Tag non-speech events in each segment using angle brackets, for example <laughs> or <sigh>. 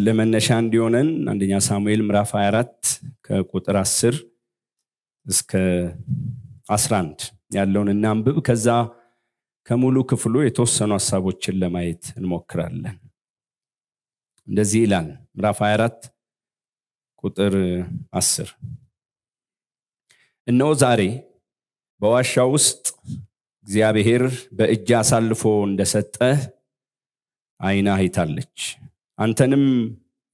ለመነሻ እንዲሆነን አንደኛ ሳሙኤል ምዕራፍ 24 ከቁጥር 10 እስከ 11 ያለውን እናንብብ። ከዛ ከሙሉ ክፍሉ የተወሰኑ ሀሳቦችን ለማየት እንሞክራለን። እንደዚህ ይላል ምዕራፍ 24 ቁጥር 10 እነሆ ዛሬ በዋሻ ውስጥ እግዚአብሔር በእጅ አሳልፎ እንደሰጠ አይና አይታለች አንተንም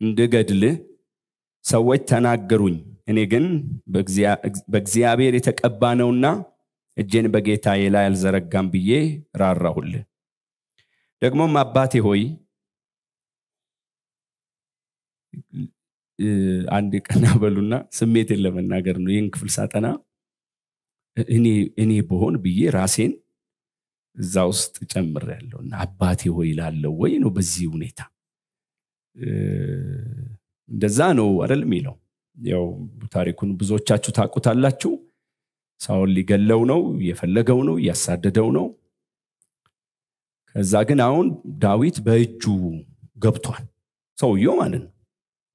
እንድገድል ሰዎች ተናገሩኝ። እኔ ግን በእግዚአብሔር የተቀባ ነውና እጄን በጌታዬ ላይ አልዘረጋም ብዬ ራራሁል። ደግሞም አባቴ ሆይ አንድ ቀና በሉና ስሜትን ለመናገር ነው ይህን ክፍል ሳጠና እኔ በሆን ብዬ ራሴን እዛ ውስጥ ጨምር ያለው እና አባቴ ሆይ ላለው ወይ ነው በዚህ ሁኔታ እንደዛ ነው አይደል የሚለው። ያው ታሪኩን ብዙዎቻችሁ ታቁታላችሁ ሳውል ሊገለው ነው እየፈለገው ነው እያሳደደው ነው። ከዛ ግን አሁን ዳዊት በእጁ ገብቷል። ሰውየው ማለት ነው።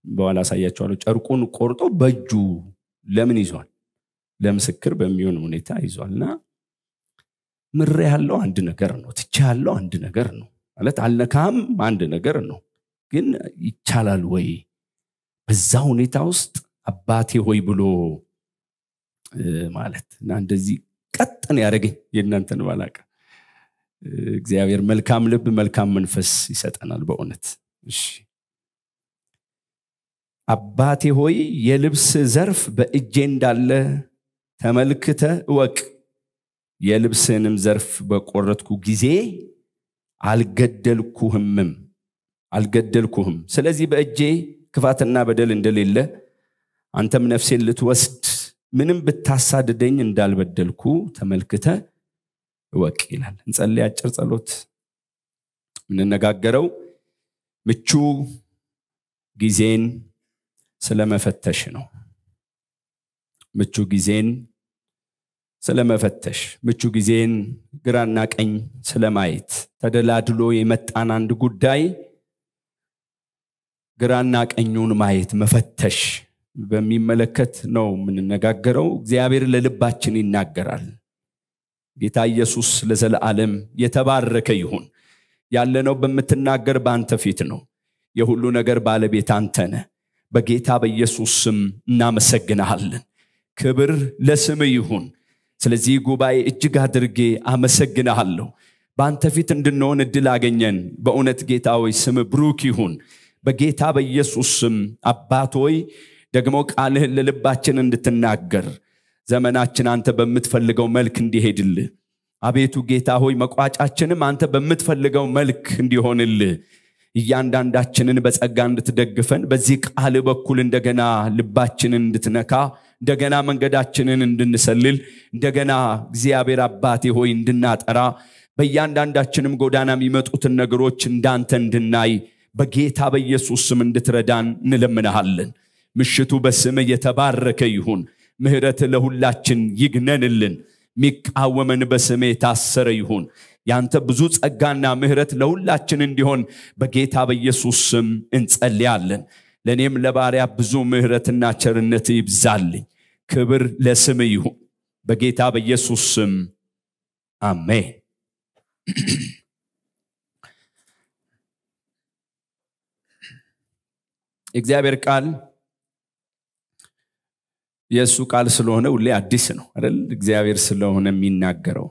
በኋላ አሳያቸዋለሁ ጨርቁን ቆርጦ በእጁ ለምን ይዟል? ለምስክር በሚሆን ሁኔታ ይዟል። እና ምሬ ያለው አንድ ነገር ነው ትቻ ያለው አንድ ነገር ነው። ማለት አልነካም አንድ ነገር ነው ግን ይቻላል ወይ? በዛ ሁኔታ ውስጥ አባቴ ሆይ ብሎ ማለት እና እንደዚህ ቀጥን ያደረገኝ የእናንተን ባላቀ እግዚአብሔር መልካም ልብ መልካም መንፈስ ይሰጠናል በእውነት። እሺ። አባቴ ሆይ የልብስ ዘርፍ በእጄ እንዳለ ተመልክተ እወቅ። የልብስንም ዘርፍ በቆረጥኩ ጊዜ አልገደልኩህምም አልገደልኩህም። ስለዚህ በእጄ ክፋትና በደል እንደሌለ አንተም ነፍሴን ልትወስድ ምንም ብታሳድደኝ እንዳልበደልኩ ተመልክተ እወቅ ይላል። እንጸልይ አጭር ጸሎት። የምንነጋገረው ምቹ ጊዜን ስለመፈተሽ ነው። ምቹ ጊዜን ስለመፈተሽ ምቹ ጊዜን ግራና ቀኝ ስለማየት ተደላድሎ የመጣን አንድ ጉዳይ ግራና ቀኙን ማየት መፈተሽ በሚመለከት ነው የምንነጋገረው። እግዚአብሔር ለልባችን ይናገራል። ጌታ ኢየሱስ ለዘለዓለም የተባረከ ይሁን። ያለነው በምትናገር በአንተ ፊት ነው። የሁሉ ነገር ባለቤት አንተ ነህ። በጌታ በኢየሱስ ስም እናመሰግንሃለን። ክብር ለስም ይሁን። ስለዚህ ጉባኤ እጅግ አድርጌ አመሰግንሃለሁ። በአንተ ፊት እንድንሆን እድል አገኘን። በእውነት ጌታ ስም ብሩክ ይሁን በጌታ በኢየሱስ ስም አባት ሆይ ደግሞ ቃልህን ለልባችን እንድትናገር ዘመናችን አንተ በምትፈልገው መልክ እንዲሄድልህ። አቤቱ ጌታ ሆይ መቋጫችንም አንተ በምትፈልገው መልክ እንዲሆንልህ። እያንዳንዳችንን በጸጋ እንድትደግፈን በዚህ ቃል በኩል እንደገና ልባችንን እንድትነካ እንደገና መንገዳችንን እንድንሰልል እንደገና እግዚአብሔር አባቴ ሆይ እንድናጠራ በእያንዳንዳችንም ጎዳና የሚመጡትን ነገሮች እንዳንተ እንድናይ በጌታ በኢየሱስ ስም እንድትረዳን እንለምንሃለን። ምሽቱ በስም የተባረከ ይሁን። ምህረት ለሁላችን ይግነንልን። የሚቃወመን በስሜ የታሰረ ይሁን። ያንተ ብዙ ጸጋና ምህረት ለሁላችን እንዲሆን በጌታ በኢየሱስ ስም እንጸልያለን። ለእኔም ለባሪያ ብዙ ምህረትና ቸርነት ይብዛልኝ። ክብር ለስም ይሁን። በጌታ በኢየሱስ ስም አሜን የእግዚአብሔር ቃል የእሱ ቃል ስለሆነ ሁሌ አዲስ ነው አይደል? እግዚአብሔር ስለሆነ የሚናገረው።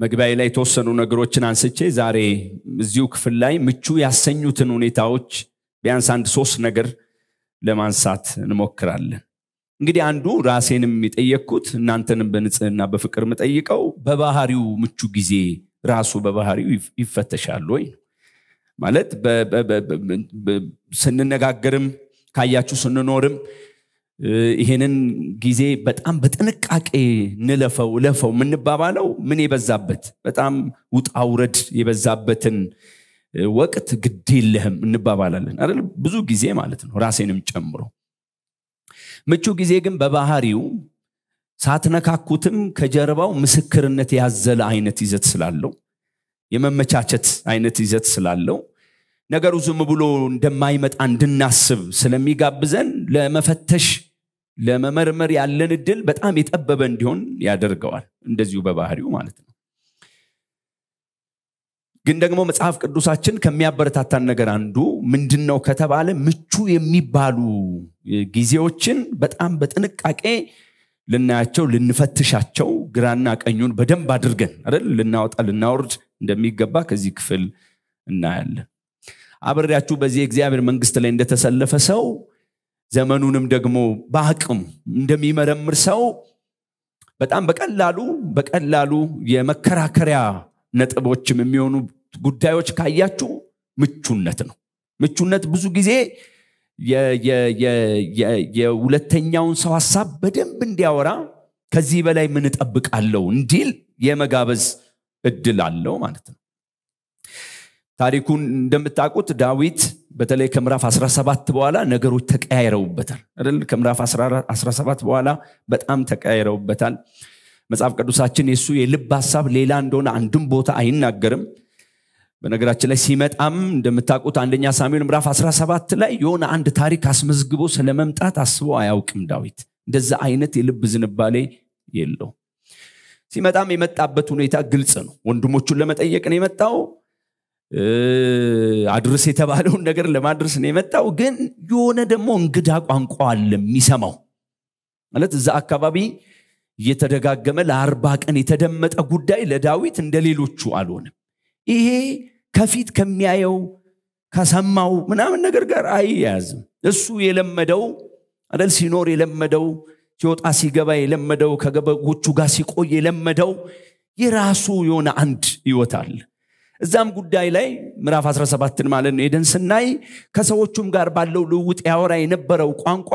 መግቢያ ላይ የተወሰኑ ነገሮችን አንስቼ ዛሬ እዚሁ ክፍል ላይ ምቹ ያሰኙትን ሁኔታዎች ቢያንስ አንድ ሶስት ነገር ለማንሳት እንሞክራለን። እንግዲህ አንዱ ራሴንም የጠየቅኩት እናንተንም በንጽህና በፍቅር የምጠይቀው በባህሪው ምቹ ጊዜ ራሱ በባህሪው ይፈተሻል ወይ ማለት ስንነጋገርም ካያችሁ ስንኖርም ይሄንን ጊዜ በጣም በጥንቃቄ ንለፈው ለፈው የምንባባለው ምን የበዛበት በጣም ውጣ ውረድ የበዛበትን ወቅት ግድ የለህም እንባባላለን አይደል? ብዙ ጊዜ ማለት ነው ራሴንም ጨምሮ። ምቹ ጊዜ ግን በባህሪው ሳትነካኩትም ከጀርባው ምስክርነት ያዘለ አይነት ይዘት ስላለው የመመቻቸት አይነት ይዘት ስላለው ነገሩ ዝም ብሎ እንደማይመጣ እንድናስብ ስለሚጋብዘን ለመፈተሽ ለመመርመር ያለን እድል በጣም የጠበበ እንዲሆን ያደርገዋል። እንደዚሁ በባህሪው ማለት ነው። ግን ደግሞ መጽሐፍ ቅዱሳችን ከሚያበረታታን ነገር አንዱ ምንድን ነው ከተባለ ምቹ የሚባሉ ጊዜዎችን በጣም በጥንቃቄ ልናያቸው ልንፈትሻቸው ግራና ቀኙን በደንብ አድርገን አይደል? ልናወጣ ልናወርድ እንደሚገባ ከዚህ ክፍል እናያለን። አብሬያችሁ በዚህ የእግዚአብሔር መንግስት ላይ እንደተሰለፈ ሰው ዘመኑንም ደግሞ በአቅም እንደሚመረምር ሰው በጣም በቀላሉ በቀላሉ የመከራከሪያ ነጥቦችም የሚሆኑ ጉዳዮች ካያችሁ ምቹነት ነው። ምቹነት ብዙ ጊዜ የሁለተኛውን ሰው ሀሳብ በደንብ እንዲያወራ ከዚህ በላይ ምን እጠብቃለሁ እንዲል የመጋበዝ እድል አለው ማለት ነው። ታሪኩን እንደምታውቁት ዳዊት በተለይ ከምዕራፍ 17 በኋላ ነገሮች ተቀያይረውበታል አይደል? ከምዕራፍ 17 በኋላ በጣም ተቀያይረውበታል። መጽሐፍ ቅዱሳችን የእሱ የልብ ሀሳብ ሌላ እንደሆነ አንድም ቦታ አይናገርም። በነገራችን ላይ ሲመጣም እንደምታውቁት አንደኛ ሳሙኤል ምዕራፍ 17 ላይ የሆነ አንድ ታሪክ አስመዝግቦ ስለመምጣት አስቦ አያውቅም ዳዊት። እንደዛ አይነት የልብ ዝንባሌ የለው ሲመጣም የመጣበት ሁኔታ ግልጽ ነው። ወንድሞቹን ለመጠየቅ ነው የመጣው። አድርስ የተባለውን ነገር ለማድረስ ነው የመጣው። ግን የሆነ ደግሞ እንግዳ ቋንቋ አለ የሚሰማው። ማለት እዛ አካባቢ እየተደጋገመ ለአርባ ቀን የተደመጠ ጉዳይ ለዳዊት እንደ ሌሎቹ አልሆነም። ይሄ ከፊት ከሚያየው ከሰማው ምናምን ነገር ጋር አይያዝም። እሱ የለመደው አደል ሲኖር የለመደው ሲወጣ ሲገባ የለመደው ከገበጎቹ ጋር ሲቆይ የለመደው የራሱ የሆነ አንድ አለ። እዛም ጉዳይ ላይ ምዕራፍ 17ን ማለት ነው ሄደን ስናይ ከሰዎቹም ጋር ባለው ልውውጥ ያወራ የነበረው ቋንቋ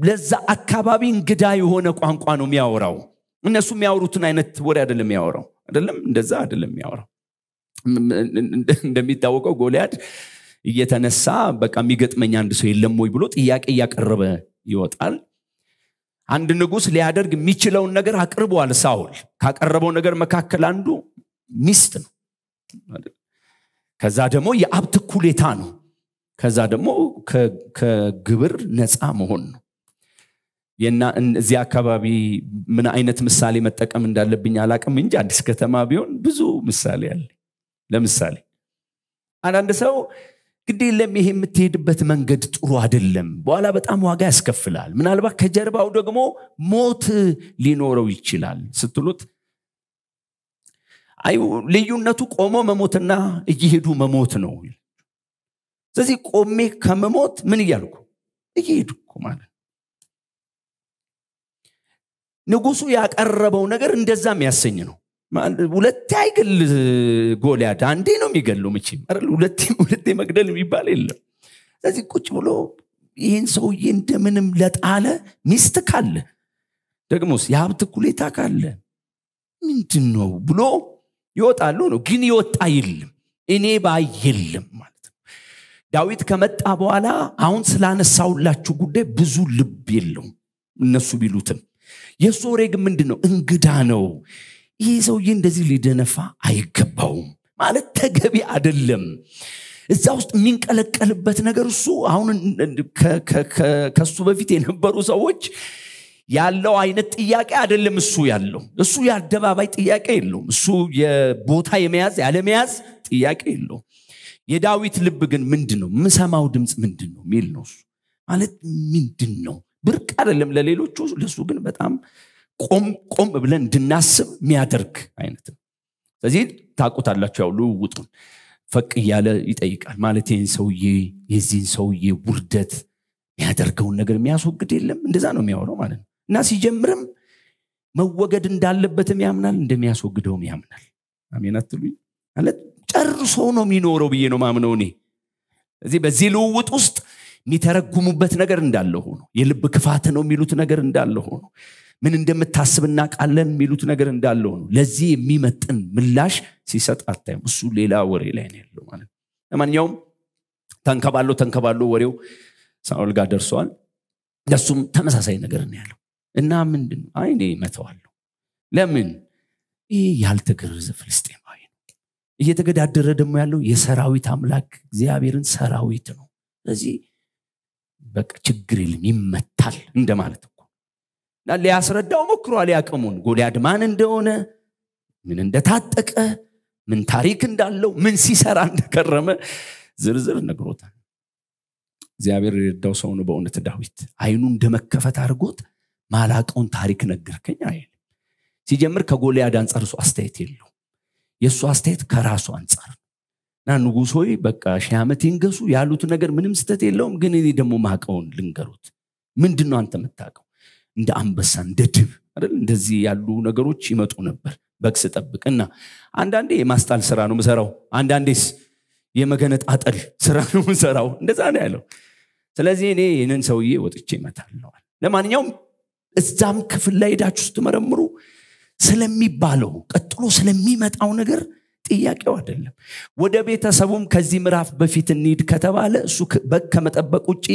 ለዛ አካባቢ እንግዳ የሆነ ቋንቋ ነው የሚያወራው። እነሱ የሚያወሩትን አይነት ወሬ አይደለም የሚያወራው። አይደለም? እንደዛ አይደለም የሚያወራው። እንደሚታወቀው ጎልያድ እየተነሳ በቃ የሚገጥመኝ አንድ ሰው የለም ወይ ብሎ ጥያቄ እያቀረበ ይወጣል አንድ ንጉስ ሊያደርግ የሚችለውን ነገር አቅርበዋል ሳውል። ካቀረበው ነገር መካከል አንዱ ሚስት ነው ከዛ ደግሞ የአብት ኩሌታ ነው። ከዛ ደግሞ ከግብር ነፃ መሆን ነው። የና እዚህ አካባቢ ምን አይነት ምሳሌ መጠቀም እንዳለብኝ አላቅም እንጂ አዲስ ከተማ ቢሆን ብዙ ምሳሌ አለ ለምሳሌ አንዳንድ ሰው ግድ የለም ይሄ የምትሄድበት መንገድ ጥሩ አይደለም። በኋላ በጣም ዋጋ ያስከፍላል። ምናልባት ከጀርባው ደግሞ ሞት ሊኖረው ይችላል ስትሉት አይ ልዩነቱ ቆሞ መሞትና እየሄዱ መሞት ነው ስለዚህ ቆሜ ከመሞት ምን እያልኩ? እየሄድኩ ማለት ንጉሱ ያቀረበው ነገር እንደዛ የሚያሰኝ ነው ሁለቴ አይገል ጎልያድ አንዴ ነው የሚገለው ምችም ሁለቴ መግደል የሚባል የለም። ስለዚህ ቁጭ ብሎ ይህን ሰውዬ እንደምንም ለጣለ ሚስት ካለ ደግሞስ የሀብት ኩሌታ ካለ ምንድን ነው ብሎ ይወጣሉ ነው። ግን ይወጣ የለም እኔ ባይ ማለት ነው። ዳዊት ከመጣ በኋላ አሁን ስላነሳውላችሁ ጉዳይ ብዙ ልብ የለውም እነሱ ቢሉትም። ወሬ ግን ምንድን ነው እንግዳ ነው ይህ ሰውዬ እንደዚህ ሊደነፋ አይገባውም። ማለት ተገቢ አደለም እዛ ውስጥ የሚንቀለቀልበት ነገር እሱ አሁን ከሱ በፊት የነበሩ ሰዎች ያለው አይነት ጥያቄ አይደለም እሱ ያለው። እሱ የአደባባይ ጥያቄ የለውም። እሱ የቦታ የመያዝ ያለመያዝ ጥያቄ የለውም። የዳዊት ልብ ግን ምንድን ነው ምሰማው ድምፅ ምንድን ነው ሚል ነው ማለት ምንድን ነው ብርቅ አይደለም ለሌሎቹ ለሱ ግን በጣም ቆም ቆም ብለን እንድናስብ የሚያደርግ አይነት ነው። ስለዚህ ታቁታላችሁ ያው ልውውጡን። ፈቅ እያለ ይጠይቃል ማለት ይህን ሰውዬ የዚህን ሰውዬ ውርደት የሚያደርገውን ነገር የሚያስወግድ የለም። እንደዛ ነው የሚያወራው ማለት ነው። እና ሲጀምርም መወገድ እንዳለበትም ያምናል እንደሚያስወግደውም ያምናል። አሜን አትሉኝ? ማለት ጨርሶ ነው የሚኖረው ብዬ ነው ማምነው እኔ። እዚህ በዚህ ልውውጥ ውስጥ የሚተረጉሙበት ነገር እንዳለ ሆኖ የልብ ክፋት ነው የሚሉት ነገር እንዳለ ሆኖ ምን እንደምታስብ እናቃለን የሚሉት ነገር እንዳለ ሆኖ ለዚህ የሚመጥን ምላሽ ሲሰጥ አታይም። እሱ ሌላ ወሬ ላይ ነው ያለው ማለት ለማንኛውም ተንከባሎ ተንከባሎ ወሬው ሳውል ጋር ደርሰዋል ለሱም ተመሳሳይ ነገር ነው ያለው። እና ምንድን አይ መተዋለሁ ለምን? ይህ ያልተገረዘ ፍልስጤማዊ ነው። እየተገዳደረ ደግሞ ያለው የሰራዊት አምላክ እግዚአብሔርን ሰራዊት ነው። ስለዚህ በቃ ችግር የለም ይመታል እንደማለት እኮ እና ሊያስረዳው ሞክሯል ያቅሙን። ጎልያድ ማን እንደሆነ ምን እንደታጠቀ ምን ታሪክ እንዳለው ምን ሲሰራ እንደከረመ ዝርዝር ነግሮታል። እግዚአብሔር የረዳው ሰው ነው በእውነት ዳዊት። አይኑ እንደመከፈት አድርጎት ማላቀውን ታሪክ ነገርከኝ አይልም። ሲጀምር ከጎልያድ አንጻር እሱ አስተያየት የለው የእሱ አስተያየት ከራሱ አንጻር እና ንጉሥ ሆይ በቃ ሺህ ዓመት ይንገሱ ያሉት ነገር ምንም ስተት የለውም ግን እኔ ደግሞ ማቀውን ልንገሩት። ምንድን ነው አንተ የምታውቀው እንደ አንበሳ እንደ ድብ አይደል? እንደዚህ ያሉ ነገሮች ይመጡ ነበር በግስ ጠብቅ እና አንዳንዴ የማስጣል ስራ ነው ምሰራው አንዳንዴስ የመገነጣጠል ስራ ነው ምሰራው እንደዛ ነው ያለው። ስለዚህ እኔ ይህንን ሰውዬ ወጥቼ ይመታለዋል ለማንኛውም እዛም ክፍል ላይ ሄዳችሁ ስትመረምሩ ስለሚባለው ቀጥሎ ስለሚመጣው ነገር ጥያቄው አይደለም። ወደ ቤተሰቡም ከዚህ ምዕራፍ በፊት እንሂድ ከተባለ እሱ በግ ከመጠበቅ ውጭ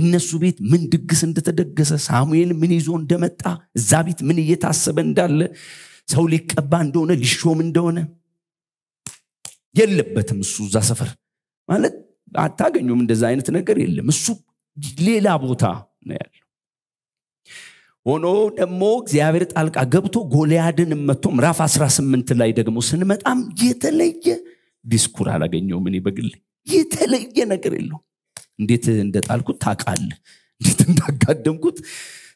እነሱ ቤት ምን ድግስ እንደተደገሰ ሳሙኤል ምን ይዞ እንደመጣ እዛ ቤት ምን እየታሰበ እንዳለ ሰው ሊቀባ እንደሆነ ሊሾም እንደሆነ የለበትም እሱ እዛ ሰፈር። ማለት አታገኙም እንደዛ አይነት ነገር የለም። እሱ ሌላ ቦታ ነው ያለው ሆኖ ደግሞ እግዚአብሔር ጣልቃ ገብቶ ጎልያድን መቶ ምዕራፍ 18 ላይ ደግሞ ስንመጣም የተለየ ዲስኩር አላገኘውም እኔ በግል የተለየ ነገር የለው እንዴት እንደጣልኩት ታቃለ እንዴት እንዳጋደምኩት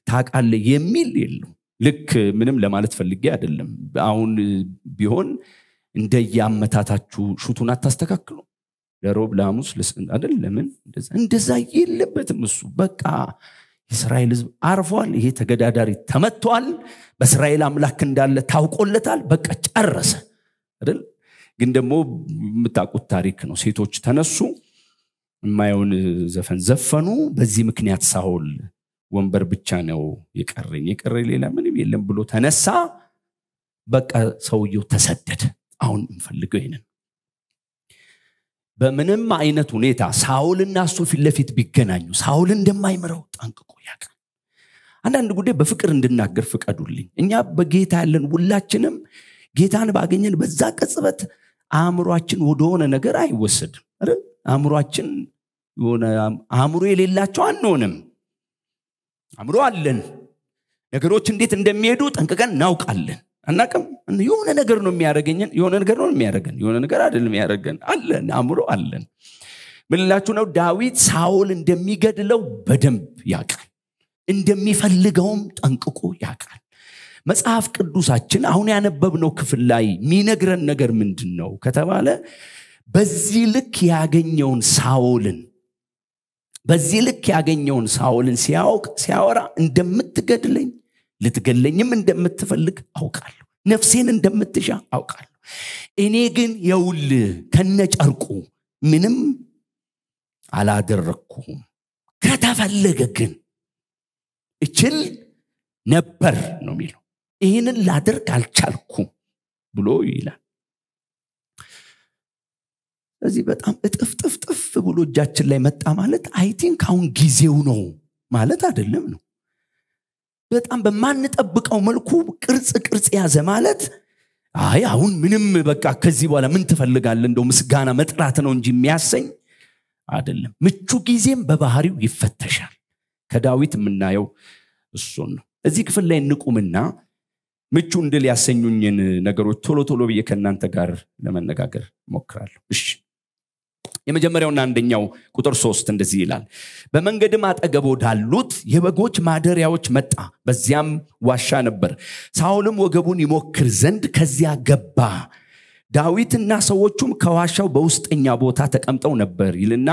ታቃለ የሚል የለው ልክ ምንም ለማለት ፈልጌ አይደለም። አሁን ቢሆን እንደየአመታታችሁ ሹቱን አታስተካክሉ። ለሮብ ለሐሙስ አይደል? ለምን? እንደዛ የለበትም እሱ። በቃ የእስራኤል ህዝብ አርፏል። ይሄ ተገዳዳሪ ተመቷል። በእስራኤል አምላክ እንዳለ ታውቆለታል። በቃ ጨረሰ አይደል? ግን ደግሞ የምታውቁት ታሪክ ነው። ሴቶች ተነሱ የማየውን ዘፈን ዘፈኑ። በዚህ ምክንያት ሳውል ወንበር ብቻ ነው የቀረኝ። የቀረ ሌላ ምንም የለም ብሎ ተነሳ። በቃ ሰውየው ተሰደደ። አሁን የምፈልገው ይንን በምንም አይነት ሁኔታ ሳውልና እሱ ፊት ለፊት ቢገናኙ ሳውል እንደማይምረው ጠንቅቆ ያውቃል። አንዳንድ ጉዳይ በፍቅር እንድናገር ፍቀዱልኝ። እኛ በጌታ ያለን ሁላችንም ጌታን ባገኘን በዛ ቅጽበት አእምሯችን ወደሆነ ነገር አይወሰድም። አእምሯችን የሆነ አእምሮ የሌላቸው አንሆንም። አእምሮ አለን። ነገሮች እንዴት እንደሚሄዱ ጠንቅቀን እናውቃለን አናቅም የሆነ ነገር ነው የሚያደረገኝን የሆነ ነገር ነው የሚያደረገን የሆነ ነገር አይደለም የሚያደረገን አለን አእምሮ አለን። ምንላችሁ ነው? ዳዊት ሳውል እንደሚገድለው በደንብ ያውቃል። እንደሚፈልገውም ጠንቅቆ ያውቃል። መጽሐፍ ቅዱሳችን አሁን ያነበብነው ክፍል ላይ የሚነግረን ነገር ምንድን ነው ከተባለ በዚህ ልክ ያገኘውን ሳውልን በዚህ ልክ ያገኘውን ሳውልን ሲያወራ እንደምትገድለኝ ልትገለኝም እንደምትፈልግ አውቃለሁ። ነፍሴን እንደምትሻ አውቃለሁ። እኔ ግን የውል ከነጨርቁ ምንም አላደረግኩሁም ከተፈለገ ግን እችል ነበር ነው የሚለው። ይህንን ላደርግ አልቻልኩም ብሎ ይላል። ስለዚህ በጣም እጥፍ እጥፍ እጥፍ ብሎ እጃችን ላይ መጣ ማለት I think አሁን ጊዜው ነው ማለት አይደለም ነው በጣም በማንጠብቀው መልኩ ቅርጽ ቅርጽ ያዘ ማለት አይ አሁን ምንም በቃ ከዚህ በኋላ ምን ትፈልጋለህ እንደው ምስጋና መጥራት ነው እንጂ የሚያሰኝ አይደለም። ምቹ ጊዜም በባህሪው ይፈተሻል። ከዳዊት የምናየው እሱን ነው። እዚህ ክፍል ላይ እንቁምና ምቹ እንድል ያሰኙኝን ነገሮች ቶሎ ቶሎ ብዬ ከእናንተ ጋር ለመነጋገር ሞክራለሁ እሺ የመጀመሪያውና አንደኛው ቁጥር ሶስት እንደዚህ ይላል። በመንገድም አጠገብ ወዳሉት የበጎች ማደሪያዎች መጣ። በዚያም ዋሻ ነበር። ሳውልም ወገቡን ይሞክር ዘንድ ከዚያ ገባ። ዳዊትና ሰዎቹም ከዋሻው በውስጠኛ ቦታ ተቀምጠው ነበር ይልና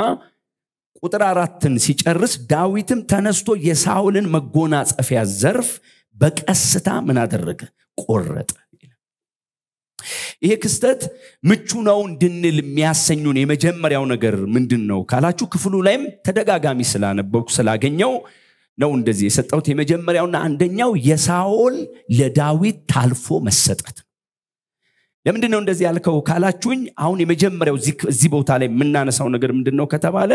ቁጥር አራትን ሲጨርስ ዳዊትም ተነስቶ የሳውልን መጎናጸፊያ ዘርፍ በቀስታ ምን አደረገ? ቆረጠ ይሄ ክስተት ምቹ ነው እንድንል የሚያሰኙን የመጀመሪያው ነገር ምንድን ነው ካላችሁ ክፍሉ ላይም ተደጋጋሚ ስላነበብኩ ስላገኘው ነው እንደዚህ የሰጠሁት። የመጀመሪያውና አንደኛው የሳኦል ለዳዊት ታልፎ መሰጠት ለምንድን ነው እንደዚህ ያልከው ካላችሁኝ አሁን የመጀመሪያው እዚህ ቦታ ላይ የምናነሳው ነገር ምንድን ነው ከተባለ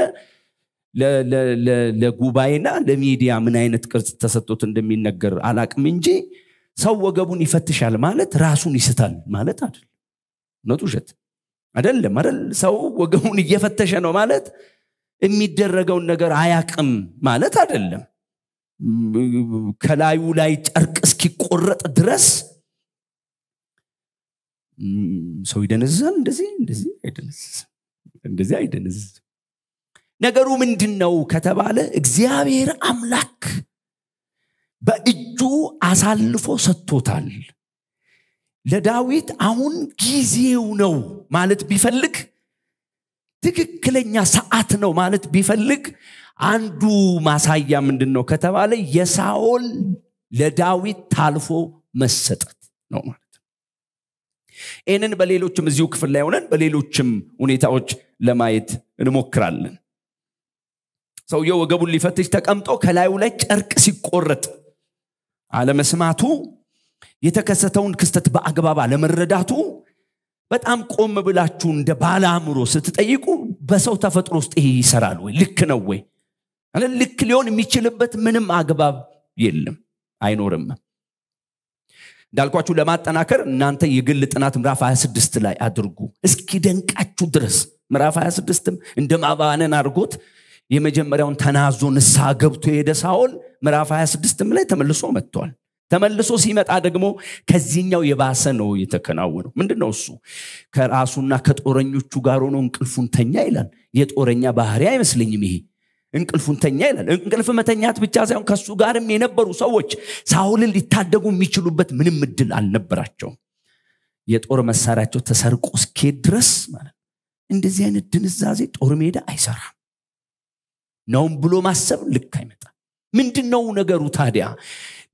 ለጉባኤና ለሚዲያ ምን አይነት ቅርጽ ተሰጥቶት እንደሚነገር አላቅም እንጂ ሰው ወገቡን ይፈትሻል ማለት ራሱን ይስታል ማለት አይደል? እውነቱ ውሸት? አይደለም አይደል? ሰው ወገቡን እየፈተሸ ነው ማለት የሚደረገውን ነገር አያቅም ማለት አይደለም። ከላዩ ላይ ጨርቅ እስኪቆረጥ ድረስ ሰው ይደነዝዛል? እንደዚህ እንደዚህ አይደነዝዝም እንደዚህ አይደነዝዝም። ነገሩ ምንድን ነው ከተባለ እግዚአብሔር አምላክ በእጁ አሳልፎ ሰጥቶታል። ለዳዊት አሁን ጊዜው ነው ማለት ቢፈልግ ትክክለኛ ሰዓት ነው ማለት ቢፈልግ አንዱ ማሳያ ምንድን ነው ከተባለ የሳኦል ለዳዊት ታልፎ መሰጠት ነው ማለት ነው። ይህንን በሌሎችም እዚሁ ክፍል ላይ ሆነን በሌሎችም ሁኔታዎች ለማየት እንሞክራለን። ሰውየው ወገቡን ሊፈትሽ ተቀምጦ ከላዩ ላይ ጨርቅ ሲቆረጥ አለመስማቱ የተከሰተውን ክስተት በአግባብ አለመረዳቱ በጣም ቆም ብላችሁ እንደ ባለ አእምሮ ስትጠይቁ በሰው ተፈጥሮ ውስጥ ይሄ ይሰራል ወይ? ልክ ነው ወይ? ልክ ሊሆን የሚችልበት ምንም አግባብ የለም አይኖርም። እንዳልኳችሁ ለማጠናከር እናንተ የግል ጥናት ምዕራፍ 26 ላይ አድርጉ። እስኪ ደንቃችሁ ድረስ ምዕራፍ 26ም እንደ ማባነን አድርጎት የመጀመሪያውን ተናዞ ንስሐ ገብቶ የሄደ ሳኦል ምዕራፍ 26 ላይ ተመልሶ መጥቷል። ተመልሶ ሲመጣ ደግሞ ከዚህኛው የባሰ ነው የተከናወነው። ምንድን ነው እሱ? ከራሱና ከጦረኞቹ ጋር ሆኖ እንቅልፉን ተኛ ይላል። የጦረኛ ባህሪ አይመስለኝም ይሄ። እንቅልፉን ተኛ ይላል። እንቅልፍ መተኛት ብቻ ሳይሆን ከሱ ጋርም የነበሩ ሰዎች ሳውልን ሊታደጉ የሚችሉበት ምንም እድል አልነበራቸውም። የጦር መሳሪያቸው ተሰርቆ እስኬድ ድረስ ማለት እንደዚህ አይነት ድንዛዜ ጦር ሜዳ አይሰራም ነውም ብሎ ማሰብ ልክ አይመጣም። ምንድን ነው ነገሩ ታዲያ?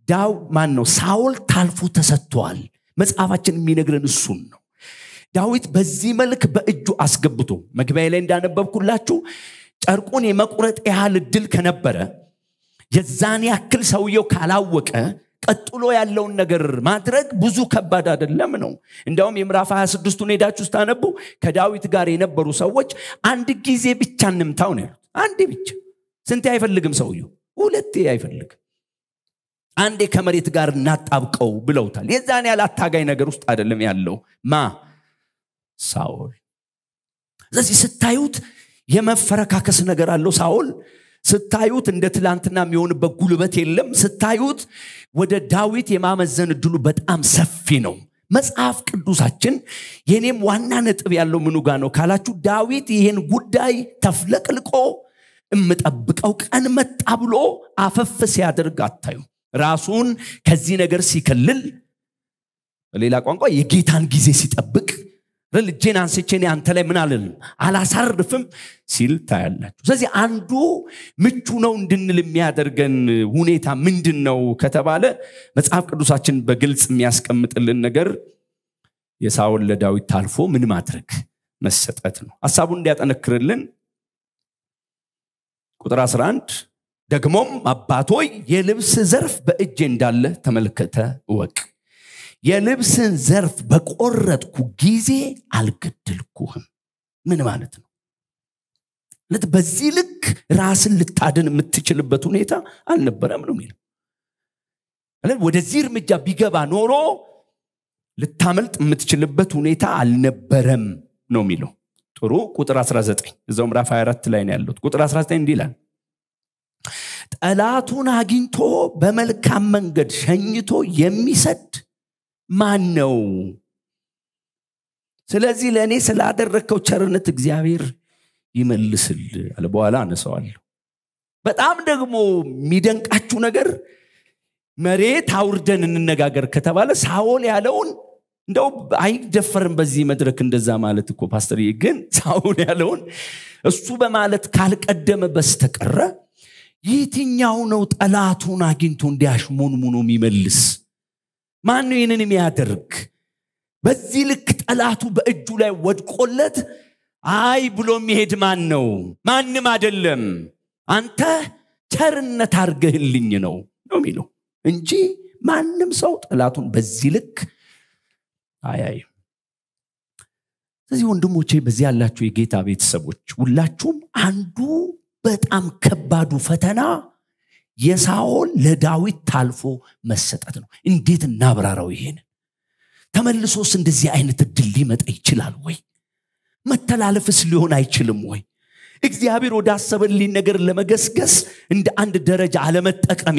ዳው ማን ነው ሳውል ታልፎ ተሰጥቷል። መጽሐፋችን የሚነግረን እሱን ነው። ዳዊት በዚህ መልክ በእጁ አስገብቶ መግቢያ ላይ እንዳነበብኩላችሁ ጨርቁን የመቁረጥ ያህል እድል ከነበረ የዛን ያክል ሰውየው ካላወቀ ቀጥሎ ያለውን ነገር ማድረግ ብዙ ከባድ አይደለም ነው። እንዲያውም የምዕራፍ 26ቱን ሄዳችሁ ስታነቡ ከዳዊት ጋር የነበሩ ሰዎች አንድ ጊዜ ብቻ እንምታው ነው ያሉት። ብቻ ስንቴ አይፈልግም ሰውየው ሁለቴ አይፈልግም። አንዴ ከመሬት ጋር እናጣብቀው ብለውታል። የዛን ያህል አታጋይ ነገር ውስጥ አይደለም ያለው። ማ? ሳኦል። ስለዚህ ስታዩት የመፈረካከስ ነገር አለው ሳኦል። ስታዩት እንደ ትላንትና የሚሆንበት ጉልበት የለም። ስታዩት ወደ ዳዊት የማመዘን እድሉ በጣም ሰፊ ነው። መጽሐፍ ቅዱሳችን የኔም ዋና ነጥብ ያለው ምኑ ጋር ነው ካላችሁ ዳዊት ይህን ጉዳይ ተፍለቅልቆ የምጠብቀው ቀን መጣ ብሎ አፈፍ ሲያደርግ አታዩ። ራሱን ከዚህ ነገር ሲከልል በሌላ ቋንቋ የጌታን ጊዜ ሲጠብቅ ልጄን አንስቼ እኔ አንተ ላይ ምን አልልም አላሳርፍም ሲል ታያላችሁ። ስለዚህ አንዱ ምቹ ነው እንድንል የሚያደርገን ሁኔታ ምንድን ነው ከተባለ መጽሐፍ ቅዱሳችን በግልጽ የሚያስቀምጥልን ነገር የሳውል ለዳዊት ታልፎ ምን ማድረግ መሰጠት ነው። ሀሳቡን እንዲያጠነክርልን ቁጥር 11 ደግሞም አባቶይ የልብስ ዘርፍ በእጄ እንዳለ ተመልከተ እወቅ። የልብስን ዘርፍ በቆረጥኩ ጊዜ አልገደልኩህም። ምን ማለት ነው? በዚህ ልክ ራስን ልታድን የምትችልበት ሁኔታ አልነበረም ነው የሚለው። ወደዚህ እርምጃ ቢገባ ኖሮ ልታመልጥ የምትችልበት ሁኔታ አልነበረም ነው የሚለው ጥሩ ቁጥር 19 እዛው ምዕራፍ 24 ላይ ነው ያሉት ቁጥር 19 እንዲህ ይላል ጠላቱን አግኝቶ በመልካም መንገድ ሸኝቶ የሚሰድ ማን ነው? ስለዚህ ለእኔ ስላደረግከው ቸርነት እግዚአብሔር ይመልስል አለ። በኋላ አነሰዋለሁ በጣም ደግሞ የሚደንቃችሁ ነገር መሬት አውርደን እንነጋገር ከተባለ ሳኦል ያለውን እንደው አይደፈርም በዚህ መድረክ እንደዛ ማለት እኮ ፓስተር ግን ሳኦል ያለውን እሱ በማለት ካልቀደመ በስተቀረ የትኛው ነው ጠላቱን አግኝቶ እንዲያሽሞንሙኖ የሚመልስ? ማን ነው ይህንን የሚያደርግ? በዚህ ልክ ጠላቱ በእጁ ላይ ወድቆለት አይ ብሎ የሚሄድ ማን ነው? ማንም አይደለም። አንተ ቸርነት አርገህልኝ ነው ነው የሚለው እንጂ ማንም ሰው ጠላቱን በዚህ ልክ አያይ ስለዚህ ወንድሞቼ በዚህ ያላችሁ የጌታ ቤተሰቦች ሁላችሁም አንዱ በጣም ከባዱ ፈተና የሳኦል ለዳዊት ታልፎ መሰጠት ነው። እንዴት እናብራራው ይሄን? ተመልሶስ እንደዚህ አይነት እድል ሊመጣ ይችላል ወይ? መተላለፍስ ሊሆን አይችልም ወይ? እግዚአብሔር ወዳሰበልኝ ነገር ለመገስገስ እንደ አንድ ደረጃ አለመጠቀሜ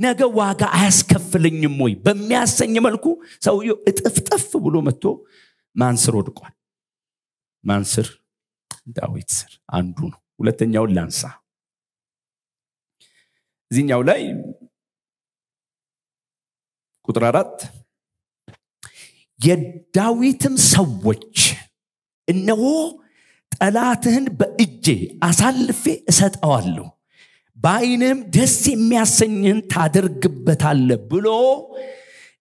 ነገ ዋጋ አያስከፍለኝም ወይ? በሚያሰኝ መልኩ ሰውየው እጥፍጥፍ ብሎ መጥቶ ማንስር ወድቋል። ማንስር ዳዊት ስር አንዱ ነው። ሁለተኛውን ላንሳ። እዚህኛው ላይ ቁጥር አራት የዳዊትም ሰዎች እነሆ ጠላትህን በእጄ አሳልፌ እሰጠዋለሁ በአይንህም ደስ የሚያሰኝህን ታደርግበታለ ብሎ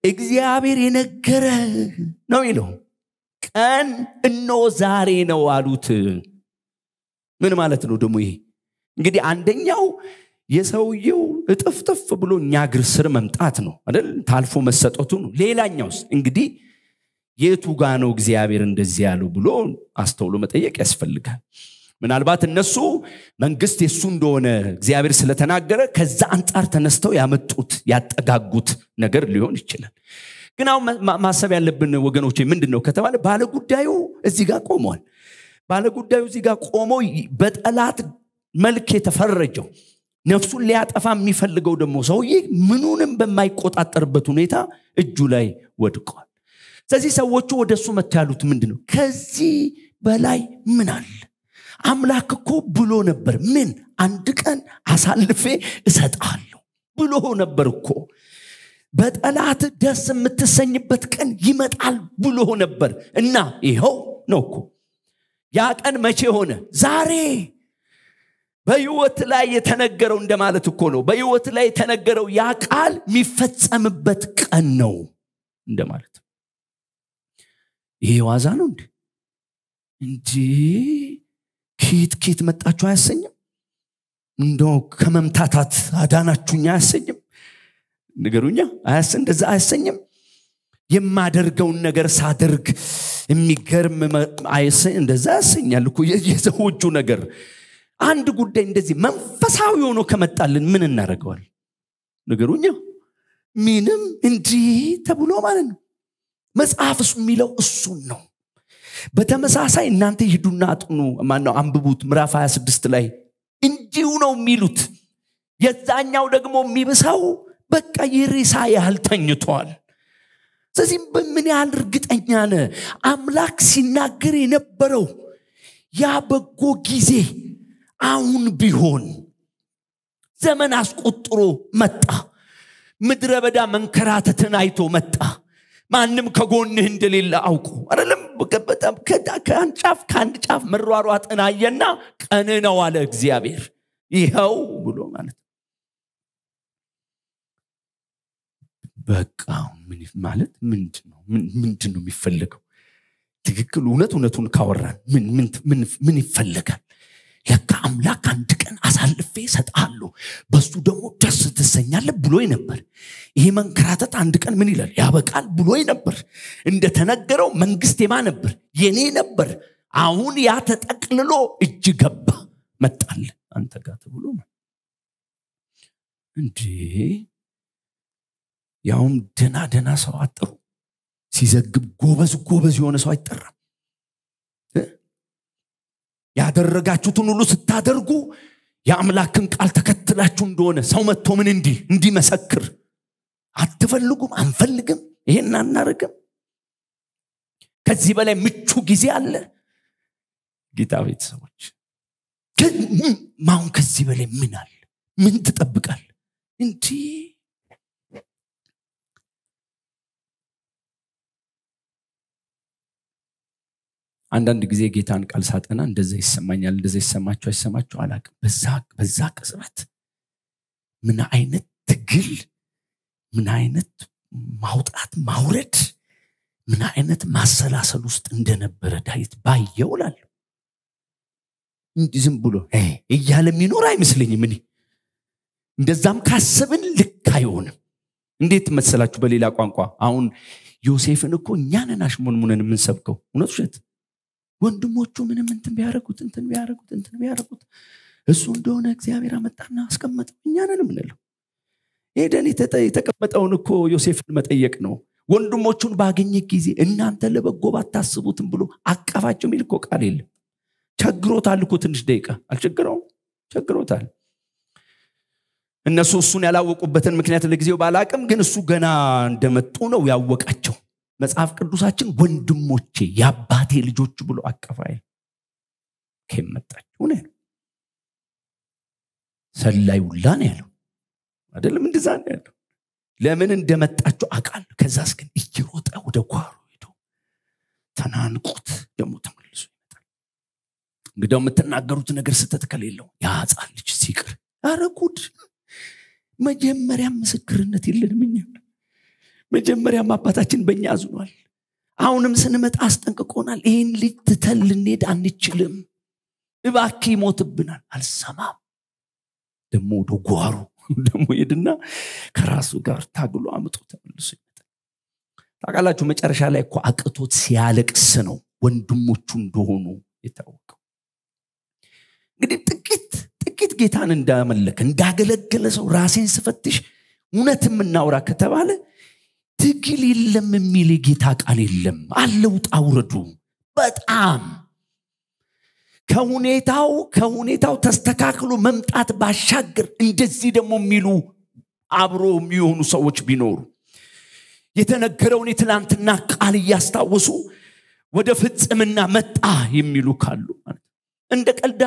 እግዚአብሔር የነገረ ነው ይለው ቀን እኖ ዛሬ ነው አሉት። ምን ማለት ነው ደግሞ ይሄ? እንግዲህ አንደኛው የሰውየው እጥፍጥፍ ብሎ እኛ እግር ስር መምጣት ነው አይደል? ታልፎ መሰጠቱ ነው። ሌላኛውስ እንግዲህ የቱ ጋ ነው እግዚአብሔር እንደዚህ ያለው ብሎ አስተውሎ መጠየቅ ያስፈልጋል ምናልባት እነሱ መንግስት የሱ እንደሆነ እግዚአብሔር ስለተናገረ ከዛ አንጻር ተነስተው ያመጡት ያጠጋጉት ነገር ሊሆን ይችላል። ግን አሁን ማሰብ ያለብን ወገኖች ምንድን ነው ከተባለ ባለጉዳዩ እዚህ ጋር ቆሟል። ባለጉዳዩ እዚህ ጋር ቆሞ በጠላት መልክ የተፈረጀው ነፍሱን ሊያጠፋ የሚፈልገው ደግሞ ሰውዬ ምኑንም በማይቆጣጠርበት ሁኔታ እጁ ላይ ወድቋል። ስለዚህ ሰዎቹ ወደ እሱ መጥቶ ያሉት ምንድን ነው ከዚህ በላይ ምን አለ አምላክ እኮ ብሎ ነበር። ምን? አንድ ቀን አሳልፌ እሰጣለሁ ብሎ ነበር እኮ። በጠላት ደስ የምትሰኝበት ቀን ይመጣል ብሎ ነበር። እና ይኸው ነው እኮ። ያ ቀን መቼ ሆነ? ዛሬ። በህይወት ላይ የተነገረው እንደማለት እኮ ነው። በህይወት ላይ የተነገረው ያ ቃል የሚፈጸምበት ቀን ነው እንደማለት። ይሄ ዋዛ ነው እንዲ እንጂ ኬት ኬት መጣችሁ አያሰኝም? እንደው ከመምታታት አዳናችሁኛ አያሰኝም? ንገሩኛ እንደዛ አያሰኝም? የማደርገውን ነገር ሳደርግ የሚገርም እንደዛ ያሰኛል እኮ የሰዎቹ ነገር። አንድ ጉዳይ እንደዚህ መንፈሳዊ ሆኖ ከመጣልን ምን እናደርገዋል ንገሩኛ። ምንም እንዲህ ተብሎ ማለት ነው። መጽሐፍ እሱ የሚለው እሱን ነው በተመሳሳይ እናንተ ሂዱና አጥኑ። ማነው? አንብቡት። ምዕራፍ 26 ላይ እንዲሁ ነው የሚሉት። የዛኛው ደግሞ የሚብሰው በቃ የሬሳ ያህል ተኝቷል። ስለዚህም በምን ያህል እርግጠኛ ነ? አምላክ ሲናገር የነበረው ያ በጎ ጊዜ አሁን ቢሆን ዘመን አስቆጥሮ መጣ። ምድረ በዳ መንከራተትን አይቶ መጣ። ማንም ከጎንህ እንደሌለ አውቁ አይደለም ከአንድ ጫፍ ከአንድ ጫፍ መሯሯጥን አየና ቀን ነው አለ እግዚአብሔር። ይኸው ብሎ ማለት በቃ ማለት ምንድን ነው ምንድን ነው የሚፈለገው? ትክክል እውነት እውነቱን ካወራን ምን ይፈለጋል ለካ አምላክ አንድ ቀን አሳልፌ ሰጣለሁ በሱ ደግሞ ደስ ትሰኛለ ብሎ ነበር። ይሄ መንከራተት አንድ ቀን ምን ይላል? ያበቃል ብሎ ነበር። እንደተነገረው መንግስት የማ ነበር? የኔ ነበር። አሁን ያ ተጠቅልሎ እጅ ገባ። መጣል አንተ ጋር ተብሎ እንዴ! ያውም ደና ደና ሰው አጠሩ። ሲዘግብ ጎበዝ ጎበዝ የሆነ ሰው አይጠራም ያደረጋችሁትን ሁሉ ስታደርጉ የአምላክን ቃል ተከትላችሁ እንደሆነ ሰው መጥቶ ምን እንዲህ እንዲመሰክር አትፈልጉም? አንፈልግም? ይሄን አናርግም ከዚህ በላይ ምቹ ጊዜ አለ? ጌታ ቤተሰቦች ማሁን ከዚህ በላይ ምን አለ? ምን ትጠብቃል እንዲህ አንዳንድ ጊዜ ጌታን ቃል ሳጠና እንደዛ ይሰማኛል እንደዛ ይሰማችሁ አይሰማችሁ አላቅም በዛ ቅጽበት ምን አይነት ትግል ምን አይነት ማውጣት ማውረድ ምን አይነት ማሰላሰል ውስጥ እንደነበረ ዳዊት ባየው ላለሁ ዝም ብሎ እያለ የሚኖር አይመስለኝም እኔ። እንደዛም ካሰብን ልክ አይሆንም። እንዴት መሰላችሁ በሌላ ቋንቋ? አሁን ዮሴፍን እኮ እኛንን አሽሞንሙነን የምንሰብከው። እውነት ውሸት ወንድሞቹ ምንም እንትን ቢያደረጉት እንትን ቢያደረጉት እንትን ቢያደረጉት እሱ እንደሆነ እግዚአብሔር አመጣና አስቀመጠው። እኛንን የምንለው። ሄደን የተቀመጠውን እኮ ዮሴፍን መጠየቅ ነው። ወንድሞቹን ባገኘ ጊዜ እናንተ ለበጎ ባታስቡትም ብሎ አቀፋቸው የሚል እኮ ቃል የለም። ቸግሮታል እኮ ትንሽ ደቂቃ። አልቸግረውም ቸግሮታል። እነሱ እሱን ያላወቁበትን ምክንያት ለጊዜው ባላቅም ግን እሱ ገና እንደመጡ ነው ያወቃቸው መጽሐፍ ቅዱሳችን ወንድሞቼ የአባቴ ልጆች ብሎ አቀፋይ ከየት መጣችሁ ነው። ሰላይ ውላ ነው ያለው። አይደለም? እንደዛ ነው ያለው። ለምን እንደመጣችሁ አውቃለሁ። ከዛስ ግን እየሮጠ ወደ ጓሮ ሄዶ ተናንቁት ደግሞ ተመልሶ ይመጣል። እንግዲያው የምትናገሩት ነገር ስተት ከሌለው የህፃን ልጅ ሲቅር አረ ጉድ! መጀመሪያም ምስክርነት የለንም እኛ መጀመሪያም አባታችን በእኛ አዝኗል። አሁንም ስንመጣ አስጠንቅቆናል። ይህን ልጅ ትተን ልንሄድ አንችልም። እባክ ይሞትብናል። አልሰማም። ደግሞ ወደ ጓሮ <laughs> ደግሞ ሄድና ከራሱ ጋር ታግሎ አምጦ ተመልሶ ይመጣል። ታውቃላችሁ መጨረሻ ላይ እኮ አቅቶት ሲያለቅስ ነው ወንድሞቹ እንደሆኑ የታወቀው። እንግዲህ ጥቂት ጥቂት ጌታን እንዳመለከ እንዳገለገለ ሰው ራሴን ስፈትሽ እውነት የምናውራ ከተባለ ትግል የለም የሚል የጌታ ቃል የለም። አለውጥ አውረዱ በጣም ከሁኔታው ከሁኔታው ተስተካክሎ መምጣት ባሻገር እንደዚህ ደግሞ የሚሉ አብሮ የሚሆኑ ሰዎች ቢኖሩ የተነገረውን የትላንትና ቃል እያስታወሱ ወደ ፍጽምና መጣ የሚሉ ካሉ እንደ ቀልድ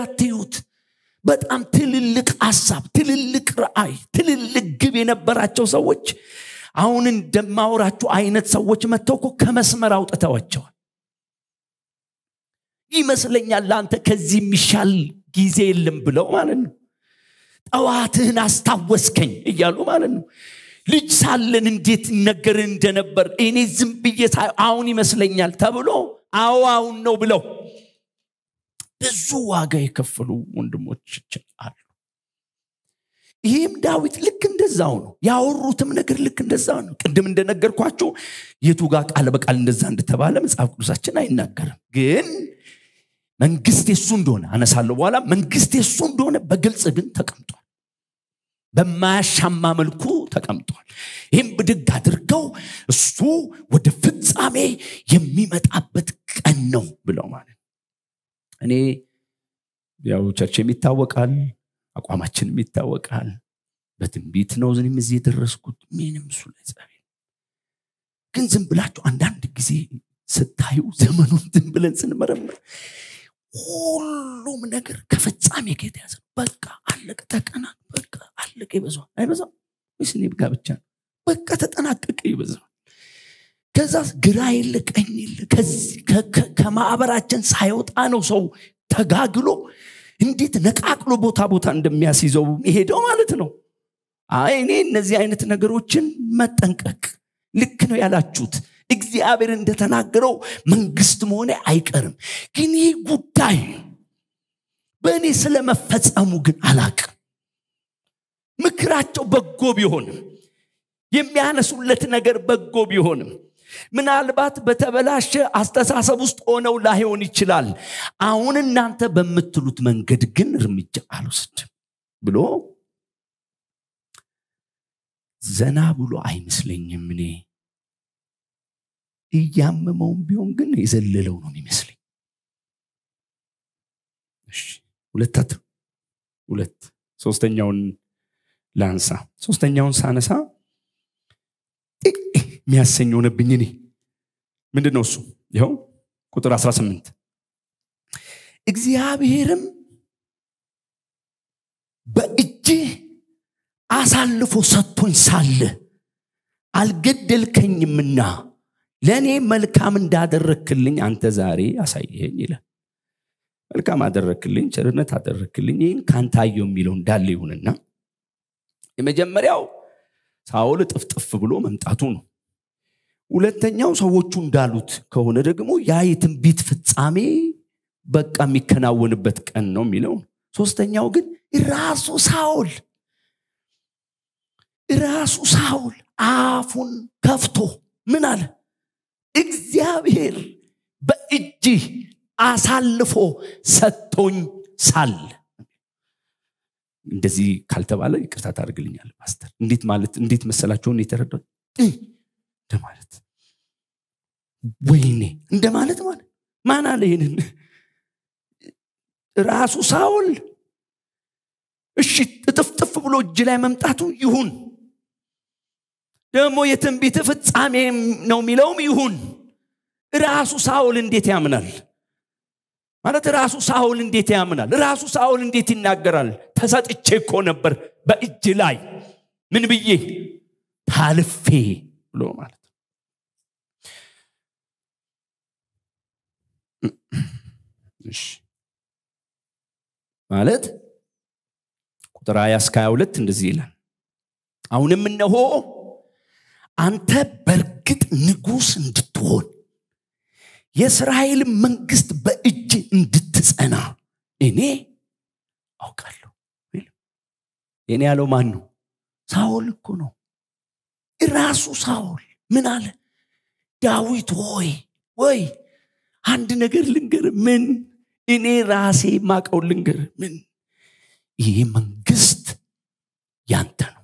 በጣም ትልልቅ ሀሳብ ትልልቅ ረአይ ትልልቅ ግብ የነበራቸው ሰዎች አሁን እንደማወራችሁ አይነት ሰዎች መጥተው እኮ ከመስመር አውጥተዋቸዋል። ይመስለኛል ለአንተ ከዚህ የሚሻል ጊዜ የለም ብለው ማለት ነው። ጠዋትህን አስታወስከኝ እያሉ ማለት ነው። ልጅ ሳለን እንዴት ነገር እንደነበር እኔ ዝም ብዬ አሁን ይመስለኛል ተብሎ አዎ አሁን ነው ብለው ብዙ ዋጋ የከፈሉ ወንድሞችን አሉ ይህም ዳዊት ልክ እንደዛው ነው። ያወሩትም ነገር ልክ እንደዛው ነው። ቅድም እንደነገርኳችሁ የቱ ጋር ቃል በቃል እንደዛ እንደተባለ መጽሐፍ ቅዱሳችን አይናገርም። ግን መንግስት የሱ እንደሆነ አነሳለሁ በኋላ መንግስት የሱ እንደሆነ በግልጽ ግን ተቀምጧል። በማያሻማ መልኩ ተቀምጧል። ይህም ብድግ አድርገው እሱ ወደ ፍጻሜ የሚመጣበት ቀን ነው ብለው ማለት እኔ ያው ቸርችም ይታወቃል አቋማችንም ይታወቃል። በትንቢት ነው ዝንም እዚህ የደረስኩት ምንም እሱ ላይ ጸብ ግን ዝም ብላችሁ አንዳንድ ጊዜ ስታዩ ዘመኑን ዝም ብለን ስንመረምር ሁሉም ነገር ከፍጻሜ ጋር የተያዘ በቃ አለቀ ተቀና በቃ አለቀ ይበዛል አይበዛም? ወይስ ጋ ብቻ በቃ ተጠናቀቀ ይበዛል ከዛ ግራ የለ ቀኝ የለ ከማዕበራችን ሳይወጣ ነው ሰው ተጋግሎ እንዴት ነቃቅሎ ቦታ ቦታ እንደሚያስይዘው ሄደው ማለት ነው። አይ እኔ እነዚህ አይነት ነገሮችን መጠንቀቅ ልክ ነው ያላችሁት። እግዚአብሔር እንደተናገረው መንግስት መሆኔ አይቀርም። ግን ይህ ጉዳይ በእኔ ስለመፈጸሙ ግን አላቅም። ምክራቸው በጎ ቢሆንም የሚያነሱለት ነገር በጎ ቢሆንም ምናልባት በተበላሸ አስተሳሰብ ውስጥ ሆነው ላይሆን ይችላል። አሁን እናንተ በምትሉት መንገድ ግን እርምጃ አልወስድም ብሎ ዘና ብሎ አይመስለኝም። እኔ እያመመውም ቢሆን ግን የዘለለው ነው የሚመስለኝ። ሁለት ሁለት ሶስተኛውን ላንሳ። ሶስተኛውን ሳነሳ የሚያሰኝ ሆነብኝ እኔ። ምንድን ነው እሱ? ይኸው ቁጥር 18 እግዚአብሔርም በእጅህ አሳልፎ ሰጥቶኝ ሳለ አልገደልከኝምና ለእኔ መልካም እንዳደረክልኝ አንተ ዛሬ አሳየኝ ይላል። መልካም አደረክልኝ ቸርነት አደረክልኝ ይህን አየው የሚለው እንዳለ ይሁንና የመጀመሪያው ሳውል ጥፍጥፍ ብሎ መምጣቱ ነው ሁለተኛው ሰዎቹ እንዳሉት ከሆነ ደግሞ ያ የትንቢት ፍጻሜ በቃ የሚከናወንበት ቀን ነው የሚለው። ሶስተኛው ግን ራሱ ሳውል ራሱ ሳውል አፉን ከፍቶ ምን አለ? እግዚአብሔር በእጅህ አሳልፎ ሰጥቶኝ ሳለ። እንደዚህ ካልተባለ ይቅርታ ታደርግልኛል ፓስተር እንዴት ማለት እንዴት መሰላቸውን የተረዳው እንደማለት። ወይኔ! እንደ ማለት ማን አለ ይህንን ራሱ ሳውል! እሺ እጥፍጥፍ ብሎ እጅ ላይ መምጣቱ ይሁን። ደግሞ የትንቢት ፍጻሜ ነው የሚለውም ይሁን። ራሱ ሳውል እንዴት ያምናል? ማለት ራሱ ሳውል እንዴት ያምናል? ራሱ ሳውል እንዴት ይናገራል? ተሰጥቼ እኮ ነበር በእጅ ላይ። ምን ብዬ? ታልፌ ብሎ ማለት ማለት ቁጥር 20 እስከ 22 እንደዚህ ይላል። አሁንም እነሆ አንተ በእርግጥ ንጉስ እንድትሆን የእስራኤል መንግስት በእጅ እንድትጸና እኔ አውቃለሁ እኔ ያለው ማን ነው? ሳውል እኮ ነው። ራሱ ሳውል ምን አለ? ዳዊት ሆይ ወይ አንድ ነገር ልንገር ምን እኔ ራሴ ማቀው ልንገር ምን? ይህ መንግስት ያንተ ነው።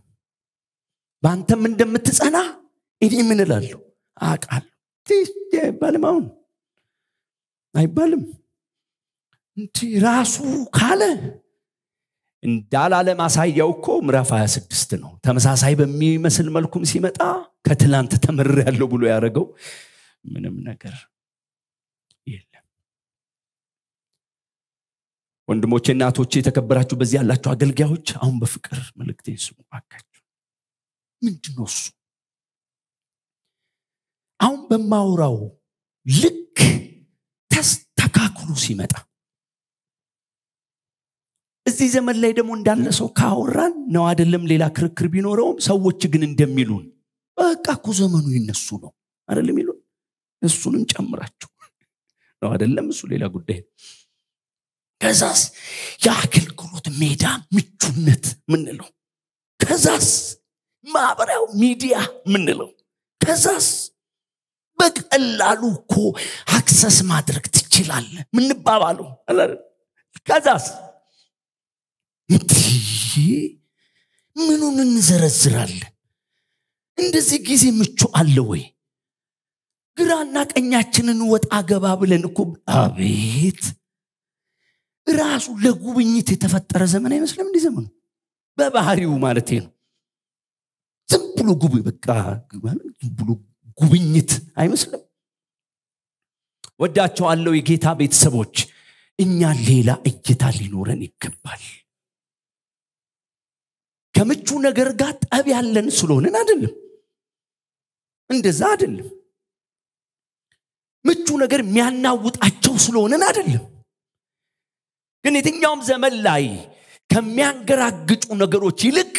በአንተም እንደምትጸና እኔ ምን እላለሁ? አቃለሁ አይባልም አሁን? አይባልም? እንዲህ ራሱ ካለ እንዳላለ ማሳያው እኮ ምዕራፍ 26 ነው። ተመሳሳይ በሚመስል መልኩም ሲመጣ ከትላንት ተምር ያለው ብሎ ያደረገው ምንም ነገር የለም ወንድሞቼ እናቶቼ የተከበራችሁ በዚህ ያላችሁ አገልጋዮች አሁን በፍቅር መልእክቴን ስሙ ባካችሁ ምንድን ነው እሱ? አሁን በማውራው ልክ ተስተካክሎ ሲመጣ እዚህ ዘመን ላይ ደግሞ እንዳለ ሰው ካወራን ነው አይደለም ሌላ ክርክር ቢኖረውም ሰዎች ግን እንደሚሉን በቃ እኮ ዘመኑ ይነሱ ነው አይደለም ይሉን እሱንም ጨምራችሁ ነው አይደለም እሱ ሌላ ጉዳይ ከዛስ የአገልግሎት ሜዳ ምቹነት ምንለው? ከዛስ ማህበራዊ ሚዲያ ምንለው? ከዛስ በቀላሉ እኮ access ማድረግ ትችላለህ ምንባባለው ከዛስ ምኑን እንዘረዝራለን? እንደዚህ ጊዜ ምቹ አለ ወይ? ግራና ቀኛችንን ወጣ ገባ ብለን እኮ አቤት ራሱ ለጉብኝት የተፈጠረ ዘመን አይመስልም? እንዲህ ዘመኑ በባህሪው ማለት ነው። ዝም ብሎ ጉብ በቃ ዝም ብሎ ጉብኝት አይመስልም? ወዳቸዋለው የጌታ ቤተሰቦች እኛ ሌላ እይታ ሊኖረን ይገባል። ከምቹ ነገር ጋር ጠብ ያለን ስለሆንን አይደለም። እንደዛ አይደለም። ምቹ ነገር የሚያናውጣቸው ስለሆንን አይደለም ግን የትኛውም ዘመን ላይ ከሚያንገራግጩ ነገሮች ይልቅ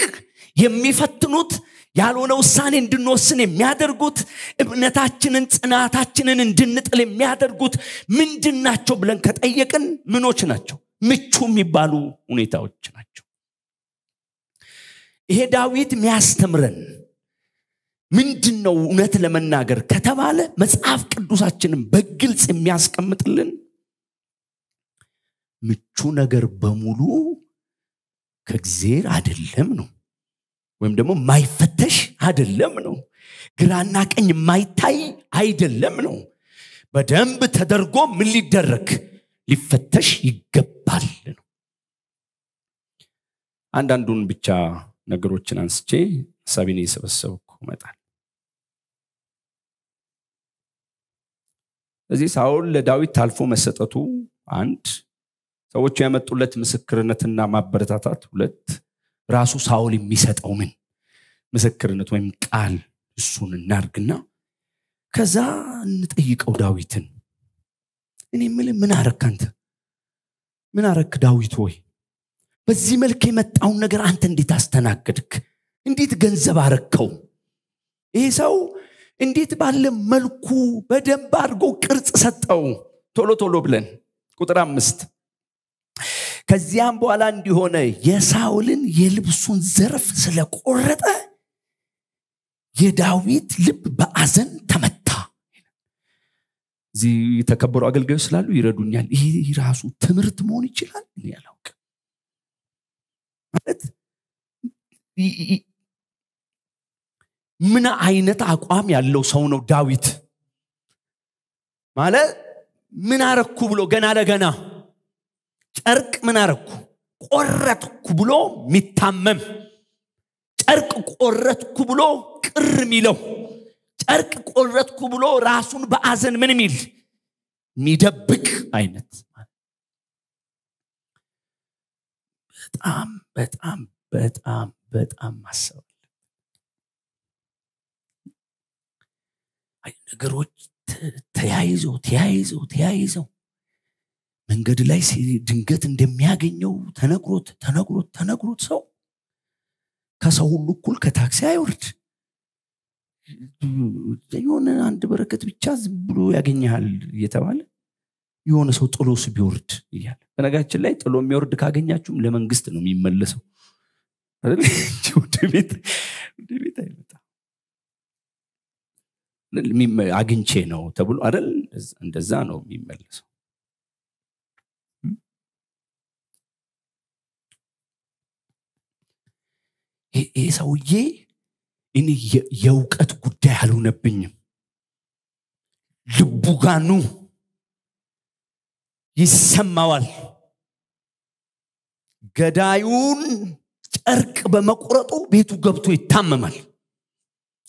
የሚፈትኑት ያልሆነ ውሳኔ እንድንወስን የሚያደርጉት እምነታችንን ጽናታችንን እንድንጥል የሚያደርጉት ምንድን ናቸው ብለን ከጠየቅን ምኖች ናቸው? ምቹ የሚባሉ ሁኔታዎች ናቸው። ይሄ ዳዊት የሚያስተምረን ምንድን ነው እውነት ለመናገር ከተባለ መጽሐፍ ቅዱሳችንን በግልጽ የሚያስቀምጥልን ምቹ ነገር በሙሉ ከእግዜር አደለም ነው። ወይም ደግሞ የማይፈተሽ አደለም ነው። ግራና ቀኝ የማይታይ አይደለም ነው። በደንብ ተደርጎ ምን ሊደረግ? ሊፈተሽ ይገባል ነው። አንዳንዱን ብቻ ነገሮችን አንስቼ ሀሳቤን እየሰበሰብኩ እመጣል እዚህ ሳውል ለዳዊት ታልፎ መሰጠቱ አንድ ሰዎቹ ያመጡለት ምስክርነትና ማበረታታት። ሁለት ራሱ ሳውል የሚሰጠው ምን? ምስክርነት ወይም ቃል እሱን እናርግና ከዛ እንጠይቀው ዳዊትን። እኔ ምል ምን አረክ አንተ? ምን አረክ ዳዊት ሆይ? በዚህ መልክ የመጣውን ነገር አንተ እንዴት አስተናገድክ? እንዴት ገንዘብ አረከው ይህ ሰው እንዴት ባለ መልኩ በደንብ አድርጎ ቅርጽ ሰጠው? ቶሎ ቶሎ ብለን ቁጥር አምስት ከዚያም በኋላ እንዲሆነ የሳውልን የልብሱን ዘርፍ ስለቆረጠ የዳዊት ልብ በአዘን ተመታ። እዚህ የተከበሩ አገልጋዮች ስላሉ ይረዱኛል። ይህ ራሱ ትምህርት መሆን ይችላል? እኔ ያላውቅ ማለት ምን አይነት አቋም ያለው ሰው ነው ዳዊት? ማለት ምን አረኩ ብሎ ገና ለገና ጨርቅ ምን አረኩ ቆረጥኩ ብሎ የሚታመም ጨርቅ ቆረጥኩ ብሎ ቅር የሚለው ጨርቅ ቆረጥኩ ብሎ ራሱን በአዘን ምን የሚል የሚደብቅ አይነት በጣም በጣም በጣም በጣም ማሰብ ነገሮች ተያይዘው ተያይዘው ተያይዘው መንገድ ላይ ድንገት እንደሚያገኘው ተነግሮት ተነግሮት ተነግሮት ሰው ከሰው ሁሉ እኩል ከታክሲ አይወርድ። የሆነ አንድ በረከት ብቻ ዝም ብሎ ያገኘሃል እየተባለ የሆነ ሰው ጥሎስ ቢወርድ እያለ በነጋችን ላይ ጥሎ የሚወርድ ካገኛችሁም ለመንግስት ነው የሚመለሰው። ወደ አግኝቼ ነው ተብሎ አይደል? እንደዛ ነው የሚመለሰው ይህ ሰውዬ እኔ የእውቀት ጉዳይ አልሆነብኝም። ልቡ ጋኑ ይሰማዋል። ገዳዩን ጨርቅ በመቁረጡ ቤቱ ገብቶ ይታመማል።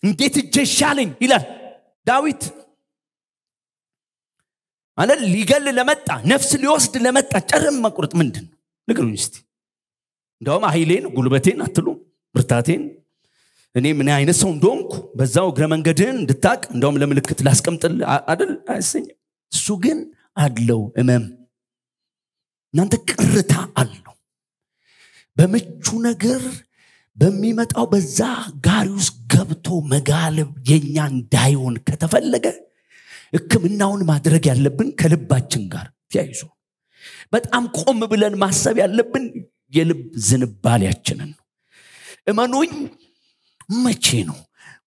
እንዴት ይሻለኝ ይላል ዳዊት። ማለት ሊገል ለመጣ ነፍስ ሊወስድ ለመጣ ጨርም መቁረጥ ምንድን ነው ንገሩኝ እስቲ። እንደውም ኃይሌን ጉልበቴን አትሉ ብርታቴን? እኔ ምን አይነት ሰው እንደሆንኩ በዛው እግረ መንገድህን እንድታቅ እንደውም ለምልክት ላስቀምጥል አደል አያሰኝም እሱ ግን አለው እመም። እናንተ ቅርታ አለው። በምቹ ነገር በሚመጣው በዛ ጋሪ ውስጥ ገብቶ መጋለብ የኛ እንዳይሆን ከተፈለገ ህክምናውን ማድረግ ያለብን ከልባችን ጋር ተያይዞ በጣም ቆም ብለን ማሰብ ያለብን የልብ ዝንባሌያችንን ነው እመኑኝ መቼ ነው?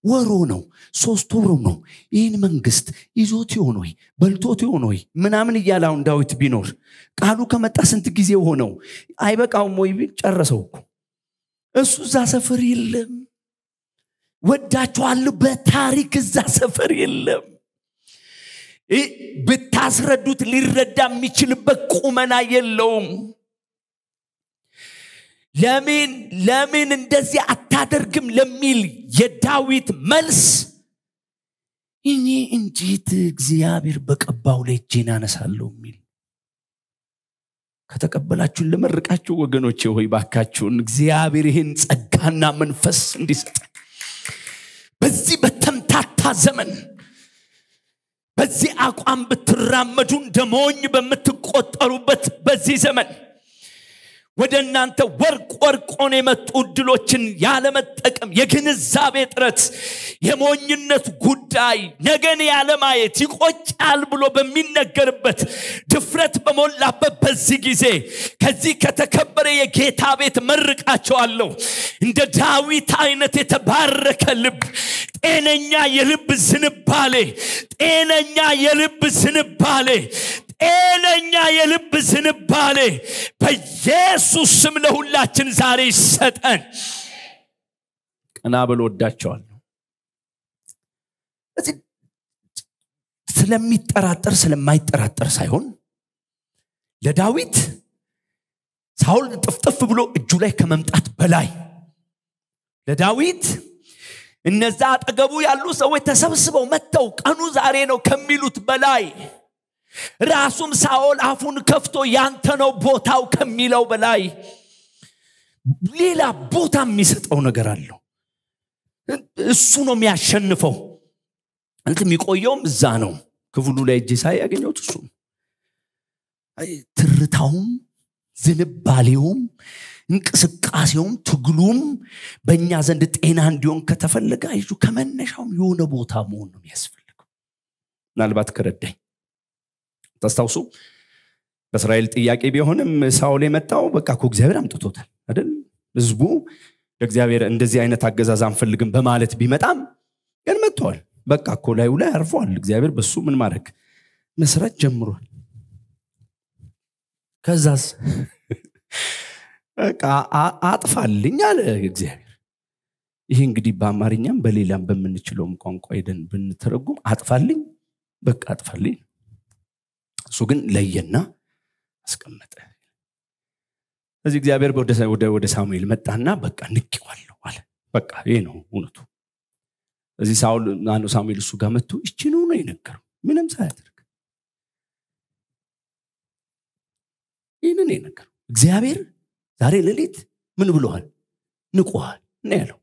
ወሮ ነው ሶስት ወሩ ነው። ይህን መንግስት ይዞት ይሆን ወይ? በልቶት ይሆን ወይ? ምናምን እያለ አሁን ዳዊት ቢኖር ቃሉ ከመጣ ስንት ጊዜ ሆነው? አይበቃውም ወይ ጨረሰው እኮ። እሱ እዛ ሰፈር የለም። ወዳችኋለሁ በታሪክ እዛ ሰፈር የለም። ብታስረዱት ሊረዳ የሚችልበት ቁመና የለውም ለምን ለምን እንደዚህ አታደርግም ለሚል የዳዊት መልስ እኔ እንዴት እግዚአብሔር በቀባው ላይ እጄን አነሳለሁ የሚል? ከተቀበላችሁን ልመርቃችሁ ወገኖቼ ሆይ ባካችሁን እግዚአብሔር ይህን ጸጋና መንፈስ እንዲሰጥ። በዚህ በተምታታ ዘመን በዚህ አቋም ብትራመዱ እንደ ሞኝ በምትቆጠሩበት በዚህ ዘመን ወደ እናንተ ወርቅ ወርቆን የመጡ እድሎችን ያለመጠቀም የግንዛቤ ጥረት የሞኝነት ጉዳይ ነገን ያለማየት ይቆጫል ብሎ በሚነገርበት ድፍረት በሞላበት በዚህ ጊዜ ከዚህ ከተከበረ የጌታ ቤት መርቃቸዋለሁ። እንደ ዳዊት አይነት የተባረከ ልብ ጤነኛ የልብ ዝንባሌ ጤነኛ የልብ ዝንባሌ ጤነኛ የልብ ዝንባሌ በኢየሱስ ስም ለሁላችን ዛሬ ይሰጠን። ቀና ብሎ ወዳቸዋለሁ። ስለሚጠራጠር ስለማይጠራጠር ሳይሆን ለዳዊት ሳውል ጥፍጥፍ ብሎ እጁ ላይ ከመምጣት በላይ ለዳዊት እነዛ አጠገቡ ያሉ ሰዎች ተሰብስበው መጥተው ቀኑ ዛሬ ነው ከሚሉት በላይ ራሱም ሳኦል አፉን ከፍቶ ያንተ ነው ቦታው ከሚለው በላይ ሌላ ቦታ የሚሰጠው ነገር አለው። እሱ ነው የሚያሸንፈው። ማለት የሚቆየውም እዛ ነው። ክፍሉ ላይ እጅ ሳይ ያገኘሁት እሱ ትርታውም ዝንባሌውም እንቅስቃሴውም ትግሉም በእኛ ዘንድ ጤና እንዲሆን ከተፈለገ አይዙ ከመነሻውም የሆነ ቦታ መሆን ነው የሚያስፈልገው። ምናልባት ከረዳኝ ታስታውሱ በእስራኤል ጥያቄ ቢሆንም ሳውል የመጣው በቃ እኮ እግዚአብሔር አምጥቶታል አይደል? ህዝቡ ለእግዚአብሔር እንደዚህ አይነት አገዛዝ አንፈልግም በማለት ቢመጣም ግን መጥተዋል በቃ እኮ ላዩ ላይ አርፈዋል እግዚአብሔር በሱ ምን ማድረግ? መስራት ጀምሯል። ከዛስ? በቃ አጥፋልኝ አለ እግዚአብሔር። ይህ እንግዲህ በአማርኛም በሌላም በምንችለውም ቋንቋ ሄደን ብንተረጉም አጥፋልኝ በቃ አጥፋልኝ እሱ ግን ለየና አስቀመጠ። ስለዚህ እግዚአብሔር ወደ- ሳሙኤል መጣና በቃ ንቄዋለሁ አለ። በቃ ይሄ ነው እውነቱ። እዚህ ሳውል ማነው ሳሙኤል እሱ ጋር መጥቶ ይችኑ ነው የነገረው። ምንም ሳያደርግ ይህንን የነገረው። እግዚአብሔር ዛሬ ሌሊት ምን ብሎሃል? ንቆሃል ነው ያለው።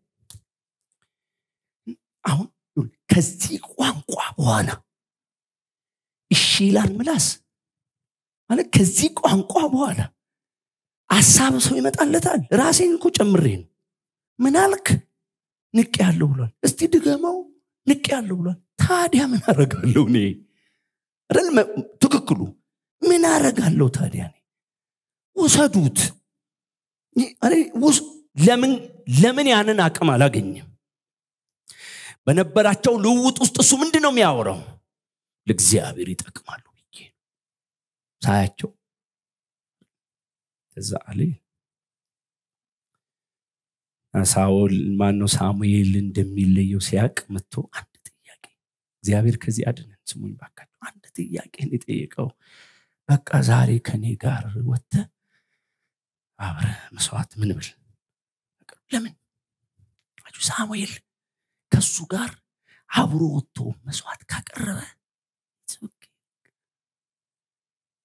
አሁን ከዚህ ቋንቋ በኋላ እሺ ይላል ምላስ። ማለት ከዚህ ቋንቋ በኋላ ሀሳብ ሰው ይመጣለታል። ራሴን እኮ ጨምሬ ነው። ምን አልክ? ንቅ ያለው ብሏል። እስቲ ድገመው። ንቅ ያለው ብሏል። ታዲያ ምን አረጋለሁ እኔ? ትክክሉ። ምን አረጋለሁ ታዲያ እኔ? ውሰዱት። ለምን ለምን ያንን አቅም አላገኝም በነበራቸው ልውውጥ ውስጥ እሱ ምንድን ነው የሚያወራው ለእግዚአብሔር ይጠቅማሉ ብዬ ሳያቸው። እዛ ሳውል ማነው ሳሙኤል እንደሚለየው ሲያቅ መጥቶ አንድ ጥያቄ እግዚአብሔር ከዚህ አድነን? ስሙኝ ባካቸው አንድ ጥያቄን የጠየቀው። በቃ ዛሬ ከኔ ጋር ወጥተ አብረ መስዋዕት ምን ብል ለምን? ሳሙኤል ከሱ ጋር አብሮ ወጥቶ መስዋዕት ካቀረበ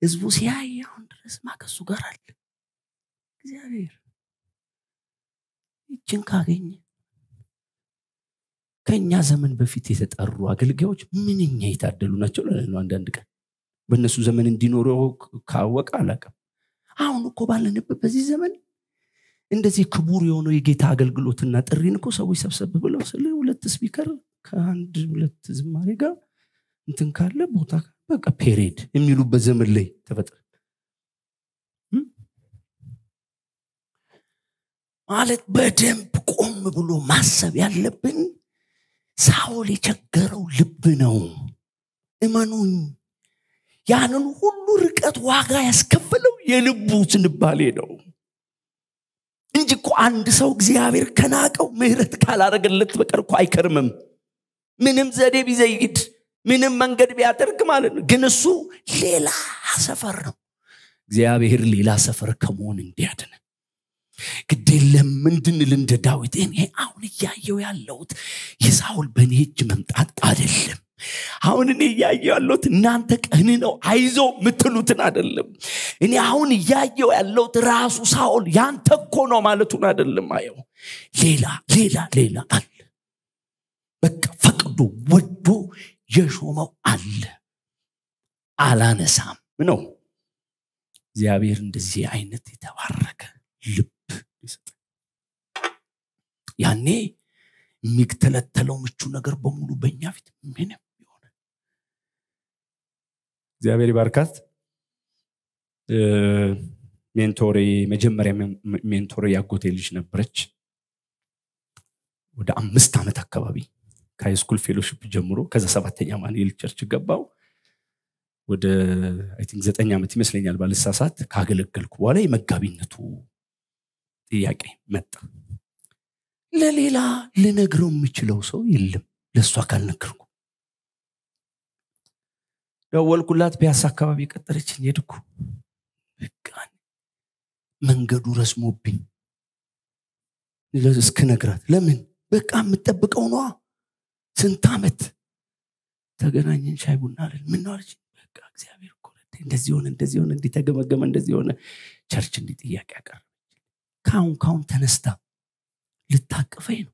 ህዝቡ ሲያይ አሁን ድረስ ማ ከሱ ጋር አለ? እግዚአብሔር ይችን ካገኘ ከእኛ ዘመን በፊት የተጠሩ አገልጋዮች ምንኛ የታደሉ ናቸው ነው አንዳንድ ቀን። በእነሱ ዘመን እንዲኖሩ ካወቀ አላቅም አሁን እኮ ባለንበት በዚህ ዘመን እንደዚህ ክቡር የሆነው የጌታ አገልግሎትና ጥሪን እኮ ሰዎች ሰብሰብ ብለው ስለ ሁለት ስፒከር ከአንድ ሁለት ዝማሬ ጋር እንትን ካለ ቦታ በቃ ፔሬድ የሚሉበት ዘመን ላይ ተፈጥረ ማለት በደንብ ቆም ብሎ ማሰብ ያለብን ሳውል የቸገረው ልብ ነው። እመኑኝ ያንን ሁሉ ርቀት ዋጋ ያስከፈለው የልቡ ዝንባሌ ነው እንጂ እኮ አንድ ሰው እግዚአብሔር ከናቀው ምህረት ካላረገለት በቀር እኮ አይከርምም። ምንም ዘዴ ቢዘይድ ምንም መንገድ ቢያደርግ ማለት ነው። ግን እሱ ሌላ ሰፈር ነው። እግዚአብሔር ሌላ ሰፈር ከመሆን እንዲያድን። ግድ የለም እንድንል እንደ ዳዊት? እኔ አሁን እያየው ያለሁት የሳውል በእኔ እጅ መምጣት አይደለም። አሁን እኔ እያየው ያለሁት እናንተ ቀን ነው አይዞ የምትሉትን አይደለም። እኔ አሁን እያየው ያለሁት ራሱ ሳውል ያንተ እኮ ነው ማለቱን አይደለም። አየው ሌላ ሌላ ሌላ አለ። በቃ ፈቅዶ ወዶ የሾመው አለ። አላነሳም። ነው እግዚአብሔር እንደዚህ አይነት የተባረከ ልብ ይሰጥ ያኔ የሚተለተለው ምቹ ነገር በሙሉ በእኛ ፊት ምንም የሆነ እግዚአብሔር ይባርካት። mentor ኤ መጀመሪያ men- mentor ኤ ያጎቴ ልጅ ነበረች። ወደ አምስት ዓመት አካባቢ ከ high school fellowship ጀምሮ ከዛ ሰባተኛ አማኑኤል church ገባው። ወደ think ዘጠኝ ዓመት ይመስለኛል ባልሳሳት ካገለገልኩ በኋላ የመጋቢነቱ ጥያቄ መጣ። ለሌላ ልነግረው የምችለው ሰው የለም። ለእሷ ካልነገርኩ ደወልኩላት ፒያሳ አካባቢ የቀጠረችን ሄድኩ። በቃ መንገዱ ረስሞብኝ። እስክነግራት ለምን? በቃ የምጠብቀው ነዋ ስንት ዓመት ተገናኘን? ሻይ ቡና አለን። አለች? በቃ እግዚአብሔር እኮ እንደዚህ ሆነ እንደዚህ ሆነ እንዲህ ተገመገመ እንደዚህ ሆነ። ቸርች እንዲህ ጥያቄ አቀረበች። ካሁን ካሁን ተነስታ ልታቅፈኝ ነው?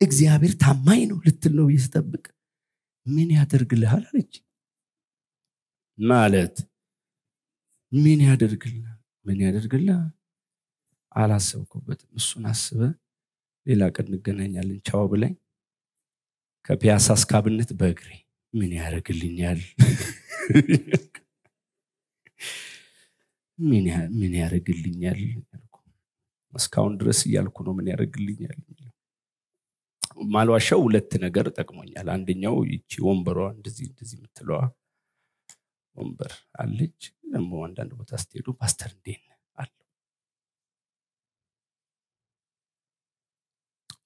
እግዚአብሔር ታማኝ ነው ልትል ነው ብዬ ስጠብቅ ምን ያደርግልሃል አለች። ማለት ምን ያደርግልሃል ምን ያደርግልሃል አላሰብኩበትም። እሱን አስበ ሌላ ቀን እንገናኛለን። ቻው ብላኝ ከፒያሳ እስከ አብነት በእግሬ ምን ያደርግልኛል? ምን ያደርግልኛል? እስካሁን ድረስ እያልኩ ነው ምን ያደርግልኛል ማልዋሻው ሁለት ነገር ጠቅሞኛል። አንደኛው ይቺ ወንበሯ እንደዚህ እንደዚህ የምትለዋ ወንበር አለች። ደግሞ አንዳንድ ቦታ ስትሄዱ ፓስተር እንዴት ነህ አለ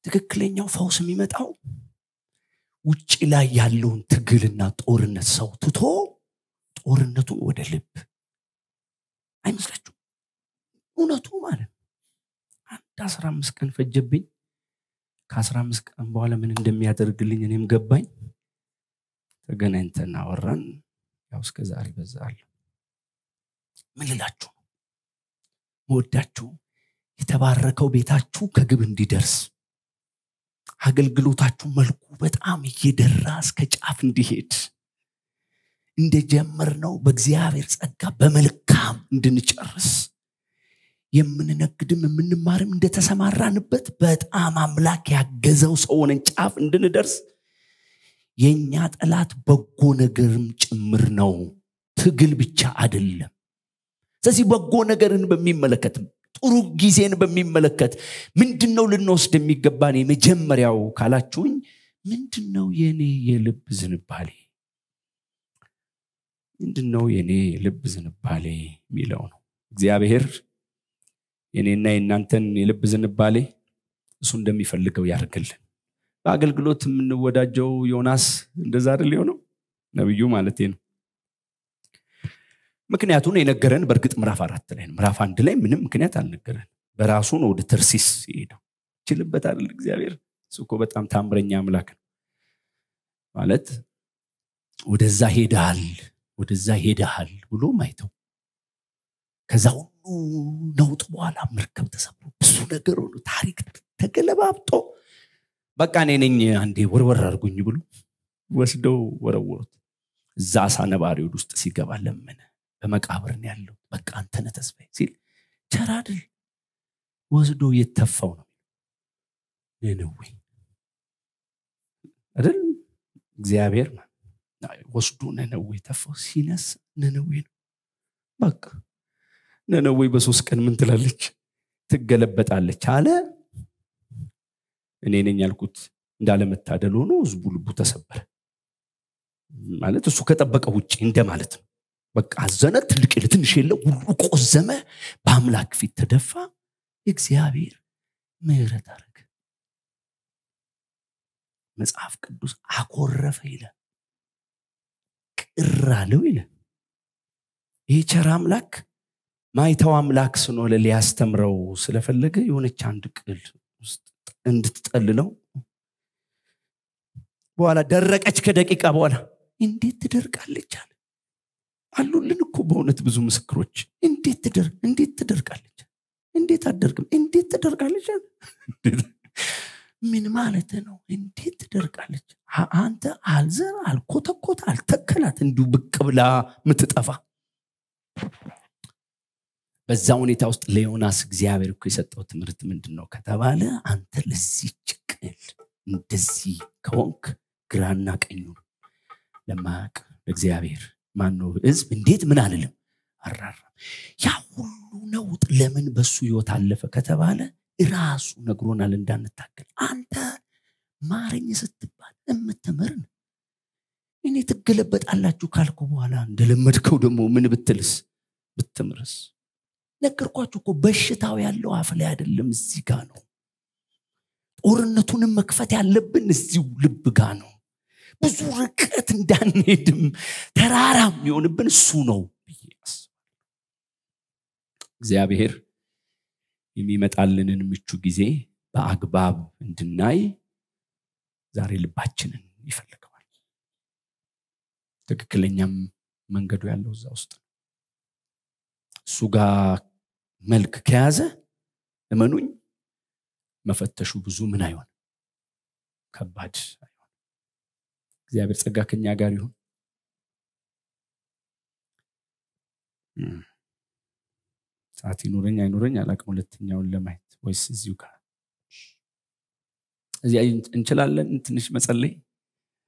ትክክለኛው ፈውስ የሚመጣው ውጭ ላይ ያለውን ትግልና ጦርነት ሰው ትቶ ጦርነቱን ወደ ልብ አይመስላችሁ እውነቱ ማለት ነው። አንድ አስራ አምስት ቀን ፈጀብኝ። ከአስራ አምስት ቀን በኋላ ምን እንደሚያደርግልኝ እኔም ገባኝ። ተገናኝተን አወራን። ያው እስከ ዛሬ በዛል ምን ልላችሁ ነው? መወዳችሁ የተባረከው ቤታችሁ ከግብ እንዲደርስ አገልግሎታችሁ መልኩ በጣም እየደራ እስከ ጫፍ እንዲሄድ እንደጀመርነው በእግዚአብሔር ጸጋ በመልካም እንድንጨርስ የምንነግድም የምንማርም እንደተሰማራንበት በጣም አምላክ ያገዘው ሰው ጫፍ እንድንደርስ የእኛ ጠላት በጎ ነገርም ጭምር ነው። ትግል ብቻ አይደለም። ስለዚህ በጎ ነገርን በሚመለከት ጥሩ ጊዜን በሚመለከት ምንድን ነው ልንወስድ የሚገባን? የመጀመሪያው ካላችሁኝ ምንድን ነው የኔ የልብ ዝንባሌ? ምንድን ነው የኔ የልብ ዝንባሌ የሚለው ነው። እግዚአብሔር የኔና የእናንተን የልብ ዝንባሌ እሱ እንደሚፈልገው ያደርግልን በአገልግሎት የምንወዳጀው ዮናስ እንደዛ አይደል የሆነው? ነብዩ ማለት ነው ምክንያቱን የነገረን በእርግጥ ምዕራፍ አራት ላይ ነው። ምዕራፍ አንድ ላይ ምንም ምክንያት አልነገረን በራሱ ነው ወደ ተርሲስ ሄደው ይችልበት አይደል እግዚአብሔር እኮ በጣም ታምረኛ አምላክ ነው። ማለት ወደዛ ሄዳል ወደዛ ሄዳል ብሎ ማይተው። ከዛ ሁሉ ነውጥ በኋላ መርከብ ተሰብሮ ብዙ ነገር ሆኖ ታሪክ ተገለባብጦ በቃ እኔ ነኝ አንዴ ወርወር አድርጉኝ ብሎ ወስደው ወረወሩት። እዛ አሳ ነባሪውን ውስጥ ሲገባ ለመነ በመቃብር ነው ያለው። በቃ አንተነ ተስፋዬ ሲል ቸራድል ወስዶ የተፋው ነው ነነዌ አይደል? እግዚአብሔር ወስዶ ነነዌ ተፋው ሲነስ ነነዌ ነው። በቃ ነነዌ በሶስት ቀን ምን ትላለች? ትገለበጣለች አለ። እኔ ነኝ ያልኩት እንዳለመታደል ሆኖ ህዝቡ ልቡ ተሰበረ። ማለት እሱ ከጠበቀ ውጭ እንደማለት ነው በቃ አዘነ ትልቅ ትንሽ የለ ሁሉ ቆዘመ በአምላክ ፊት ተደፋ። እግዚአብሔር ምህረት አረገ። መጽሐፍ ቅዱስ አኮረፈ ይለ ቅር አለው ይለ። ይህ ቸር አምላክ ማይተው አምላክ ስኖለ ሊያስተምረው ስለፈለገ የሆነች አንድ ቅል ውስጥ እንድትጠልለው በኋላ ደረቀች ከደቂቃ በኋላ። እንዴት ትደርቃለች አለ አሉልን እኮ በእውነት ብዙ ምስክሮች። እንዴት ትደርቅ እንዴት ትደርቃለች? እንዴት አደርግም? እንዴት ትደርቃለች? ምን ማለት ነው? እንዴት ትደርቃለች? አንተ አልዘር አልኮተኮት አልተከላት እንዲሁ ብቅ ብላ ምትጠፋ። በዛ ሁኔታ ውስጥ ለዮናስ እግዚአብሔር እኮ የሰጠው ትምህርት ምንድን ነው ከተባለ አንተ ለዚች ቅል እንደዚህ ከሆንክ ግራና ቀኙ ለማያቅ ለእግዚአብሔር ማኖ ህዝብ እንዴት ምን አልልም? አራራም። ያ ሁሉ ነውጥ ለምን በሱ ህይወት አለፈ ከተባለ ራሱ ነግሮናል እንዳንታገል። አንተ ማረኝ ስትባል የምትምር እኔ ትገለበጣላችሁ ካልኩ በኋላ እንደለመድከው ደግሞ ምን ብትልስ? ብትምርስ? ነገርኳችሁ እኮ በሽታው ያለው አፍ ላይ አይደለም እዚህ ጋ ነው። ጦርነቱንም መክፈት ያለብን እዚሁ ልብ ጋ ነው ብዙ ርቀት እንዳንሄድም ተራራም የሆንብን እሱ ነው ብዬ እግዚአብሔር የሚመጣልንን ምቹ ጊዜ በአግባብ እንድናይ ዛሬ ልባችንን ይፈልገዋል። ትክክለኛም መንገዱ ያለው እዛ ውስጥ እሱ ጋር መልክ ከያዘ እመኑኝ መፈተሹ ብዙ ምን አይሆን ከባድ እግዚአብሔር ጸጋ ከኛ ጋር ይሁን። ሰዓት ይኑረኝ አይኑረኝ አላቅም ሁለተኛውን ለማየት ወይስ እዚሁ ጋር? እዚያ እንችላለን? ትንሽ መጸለይ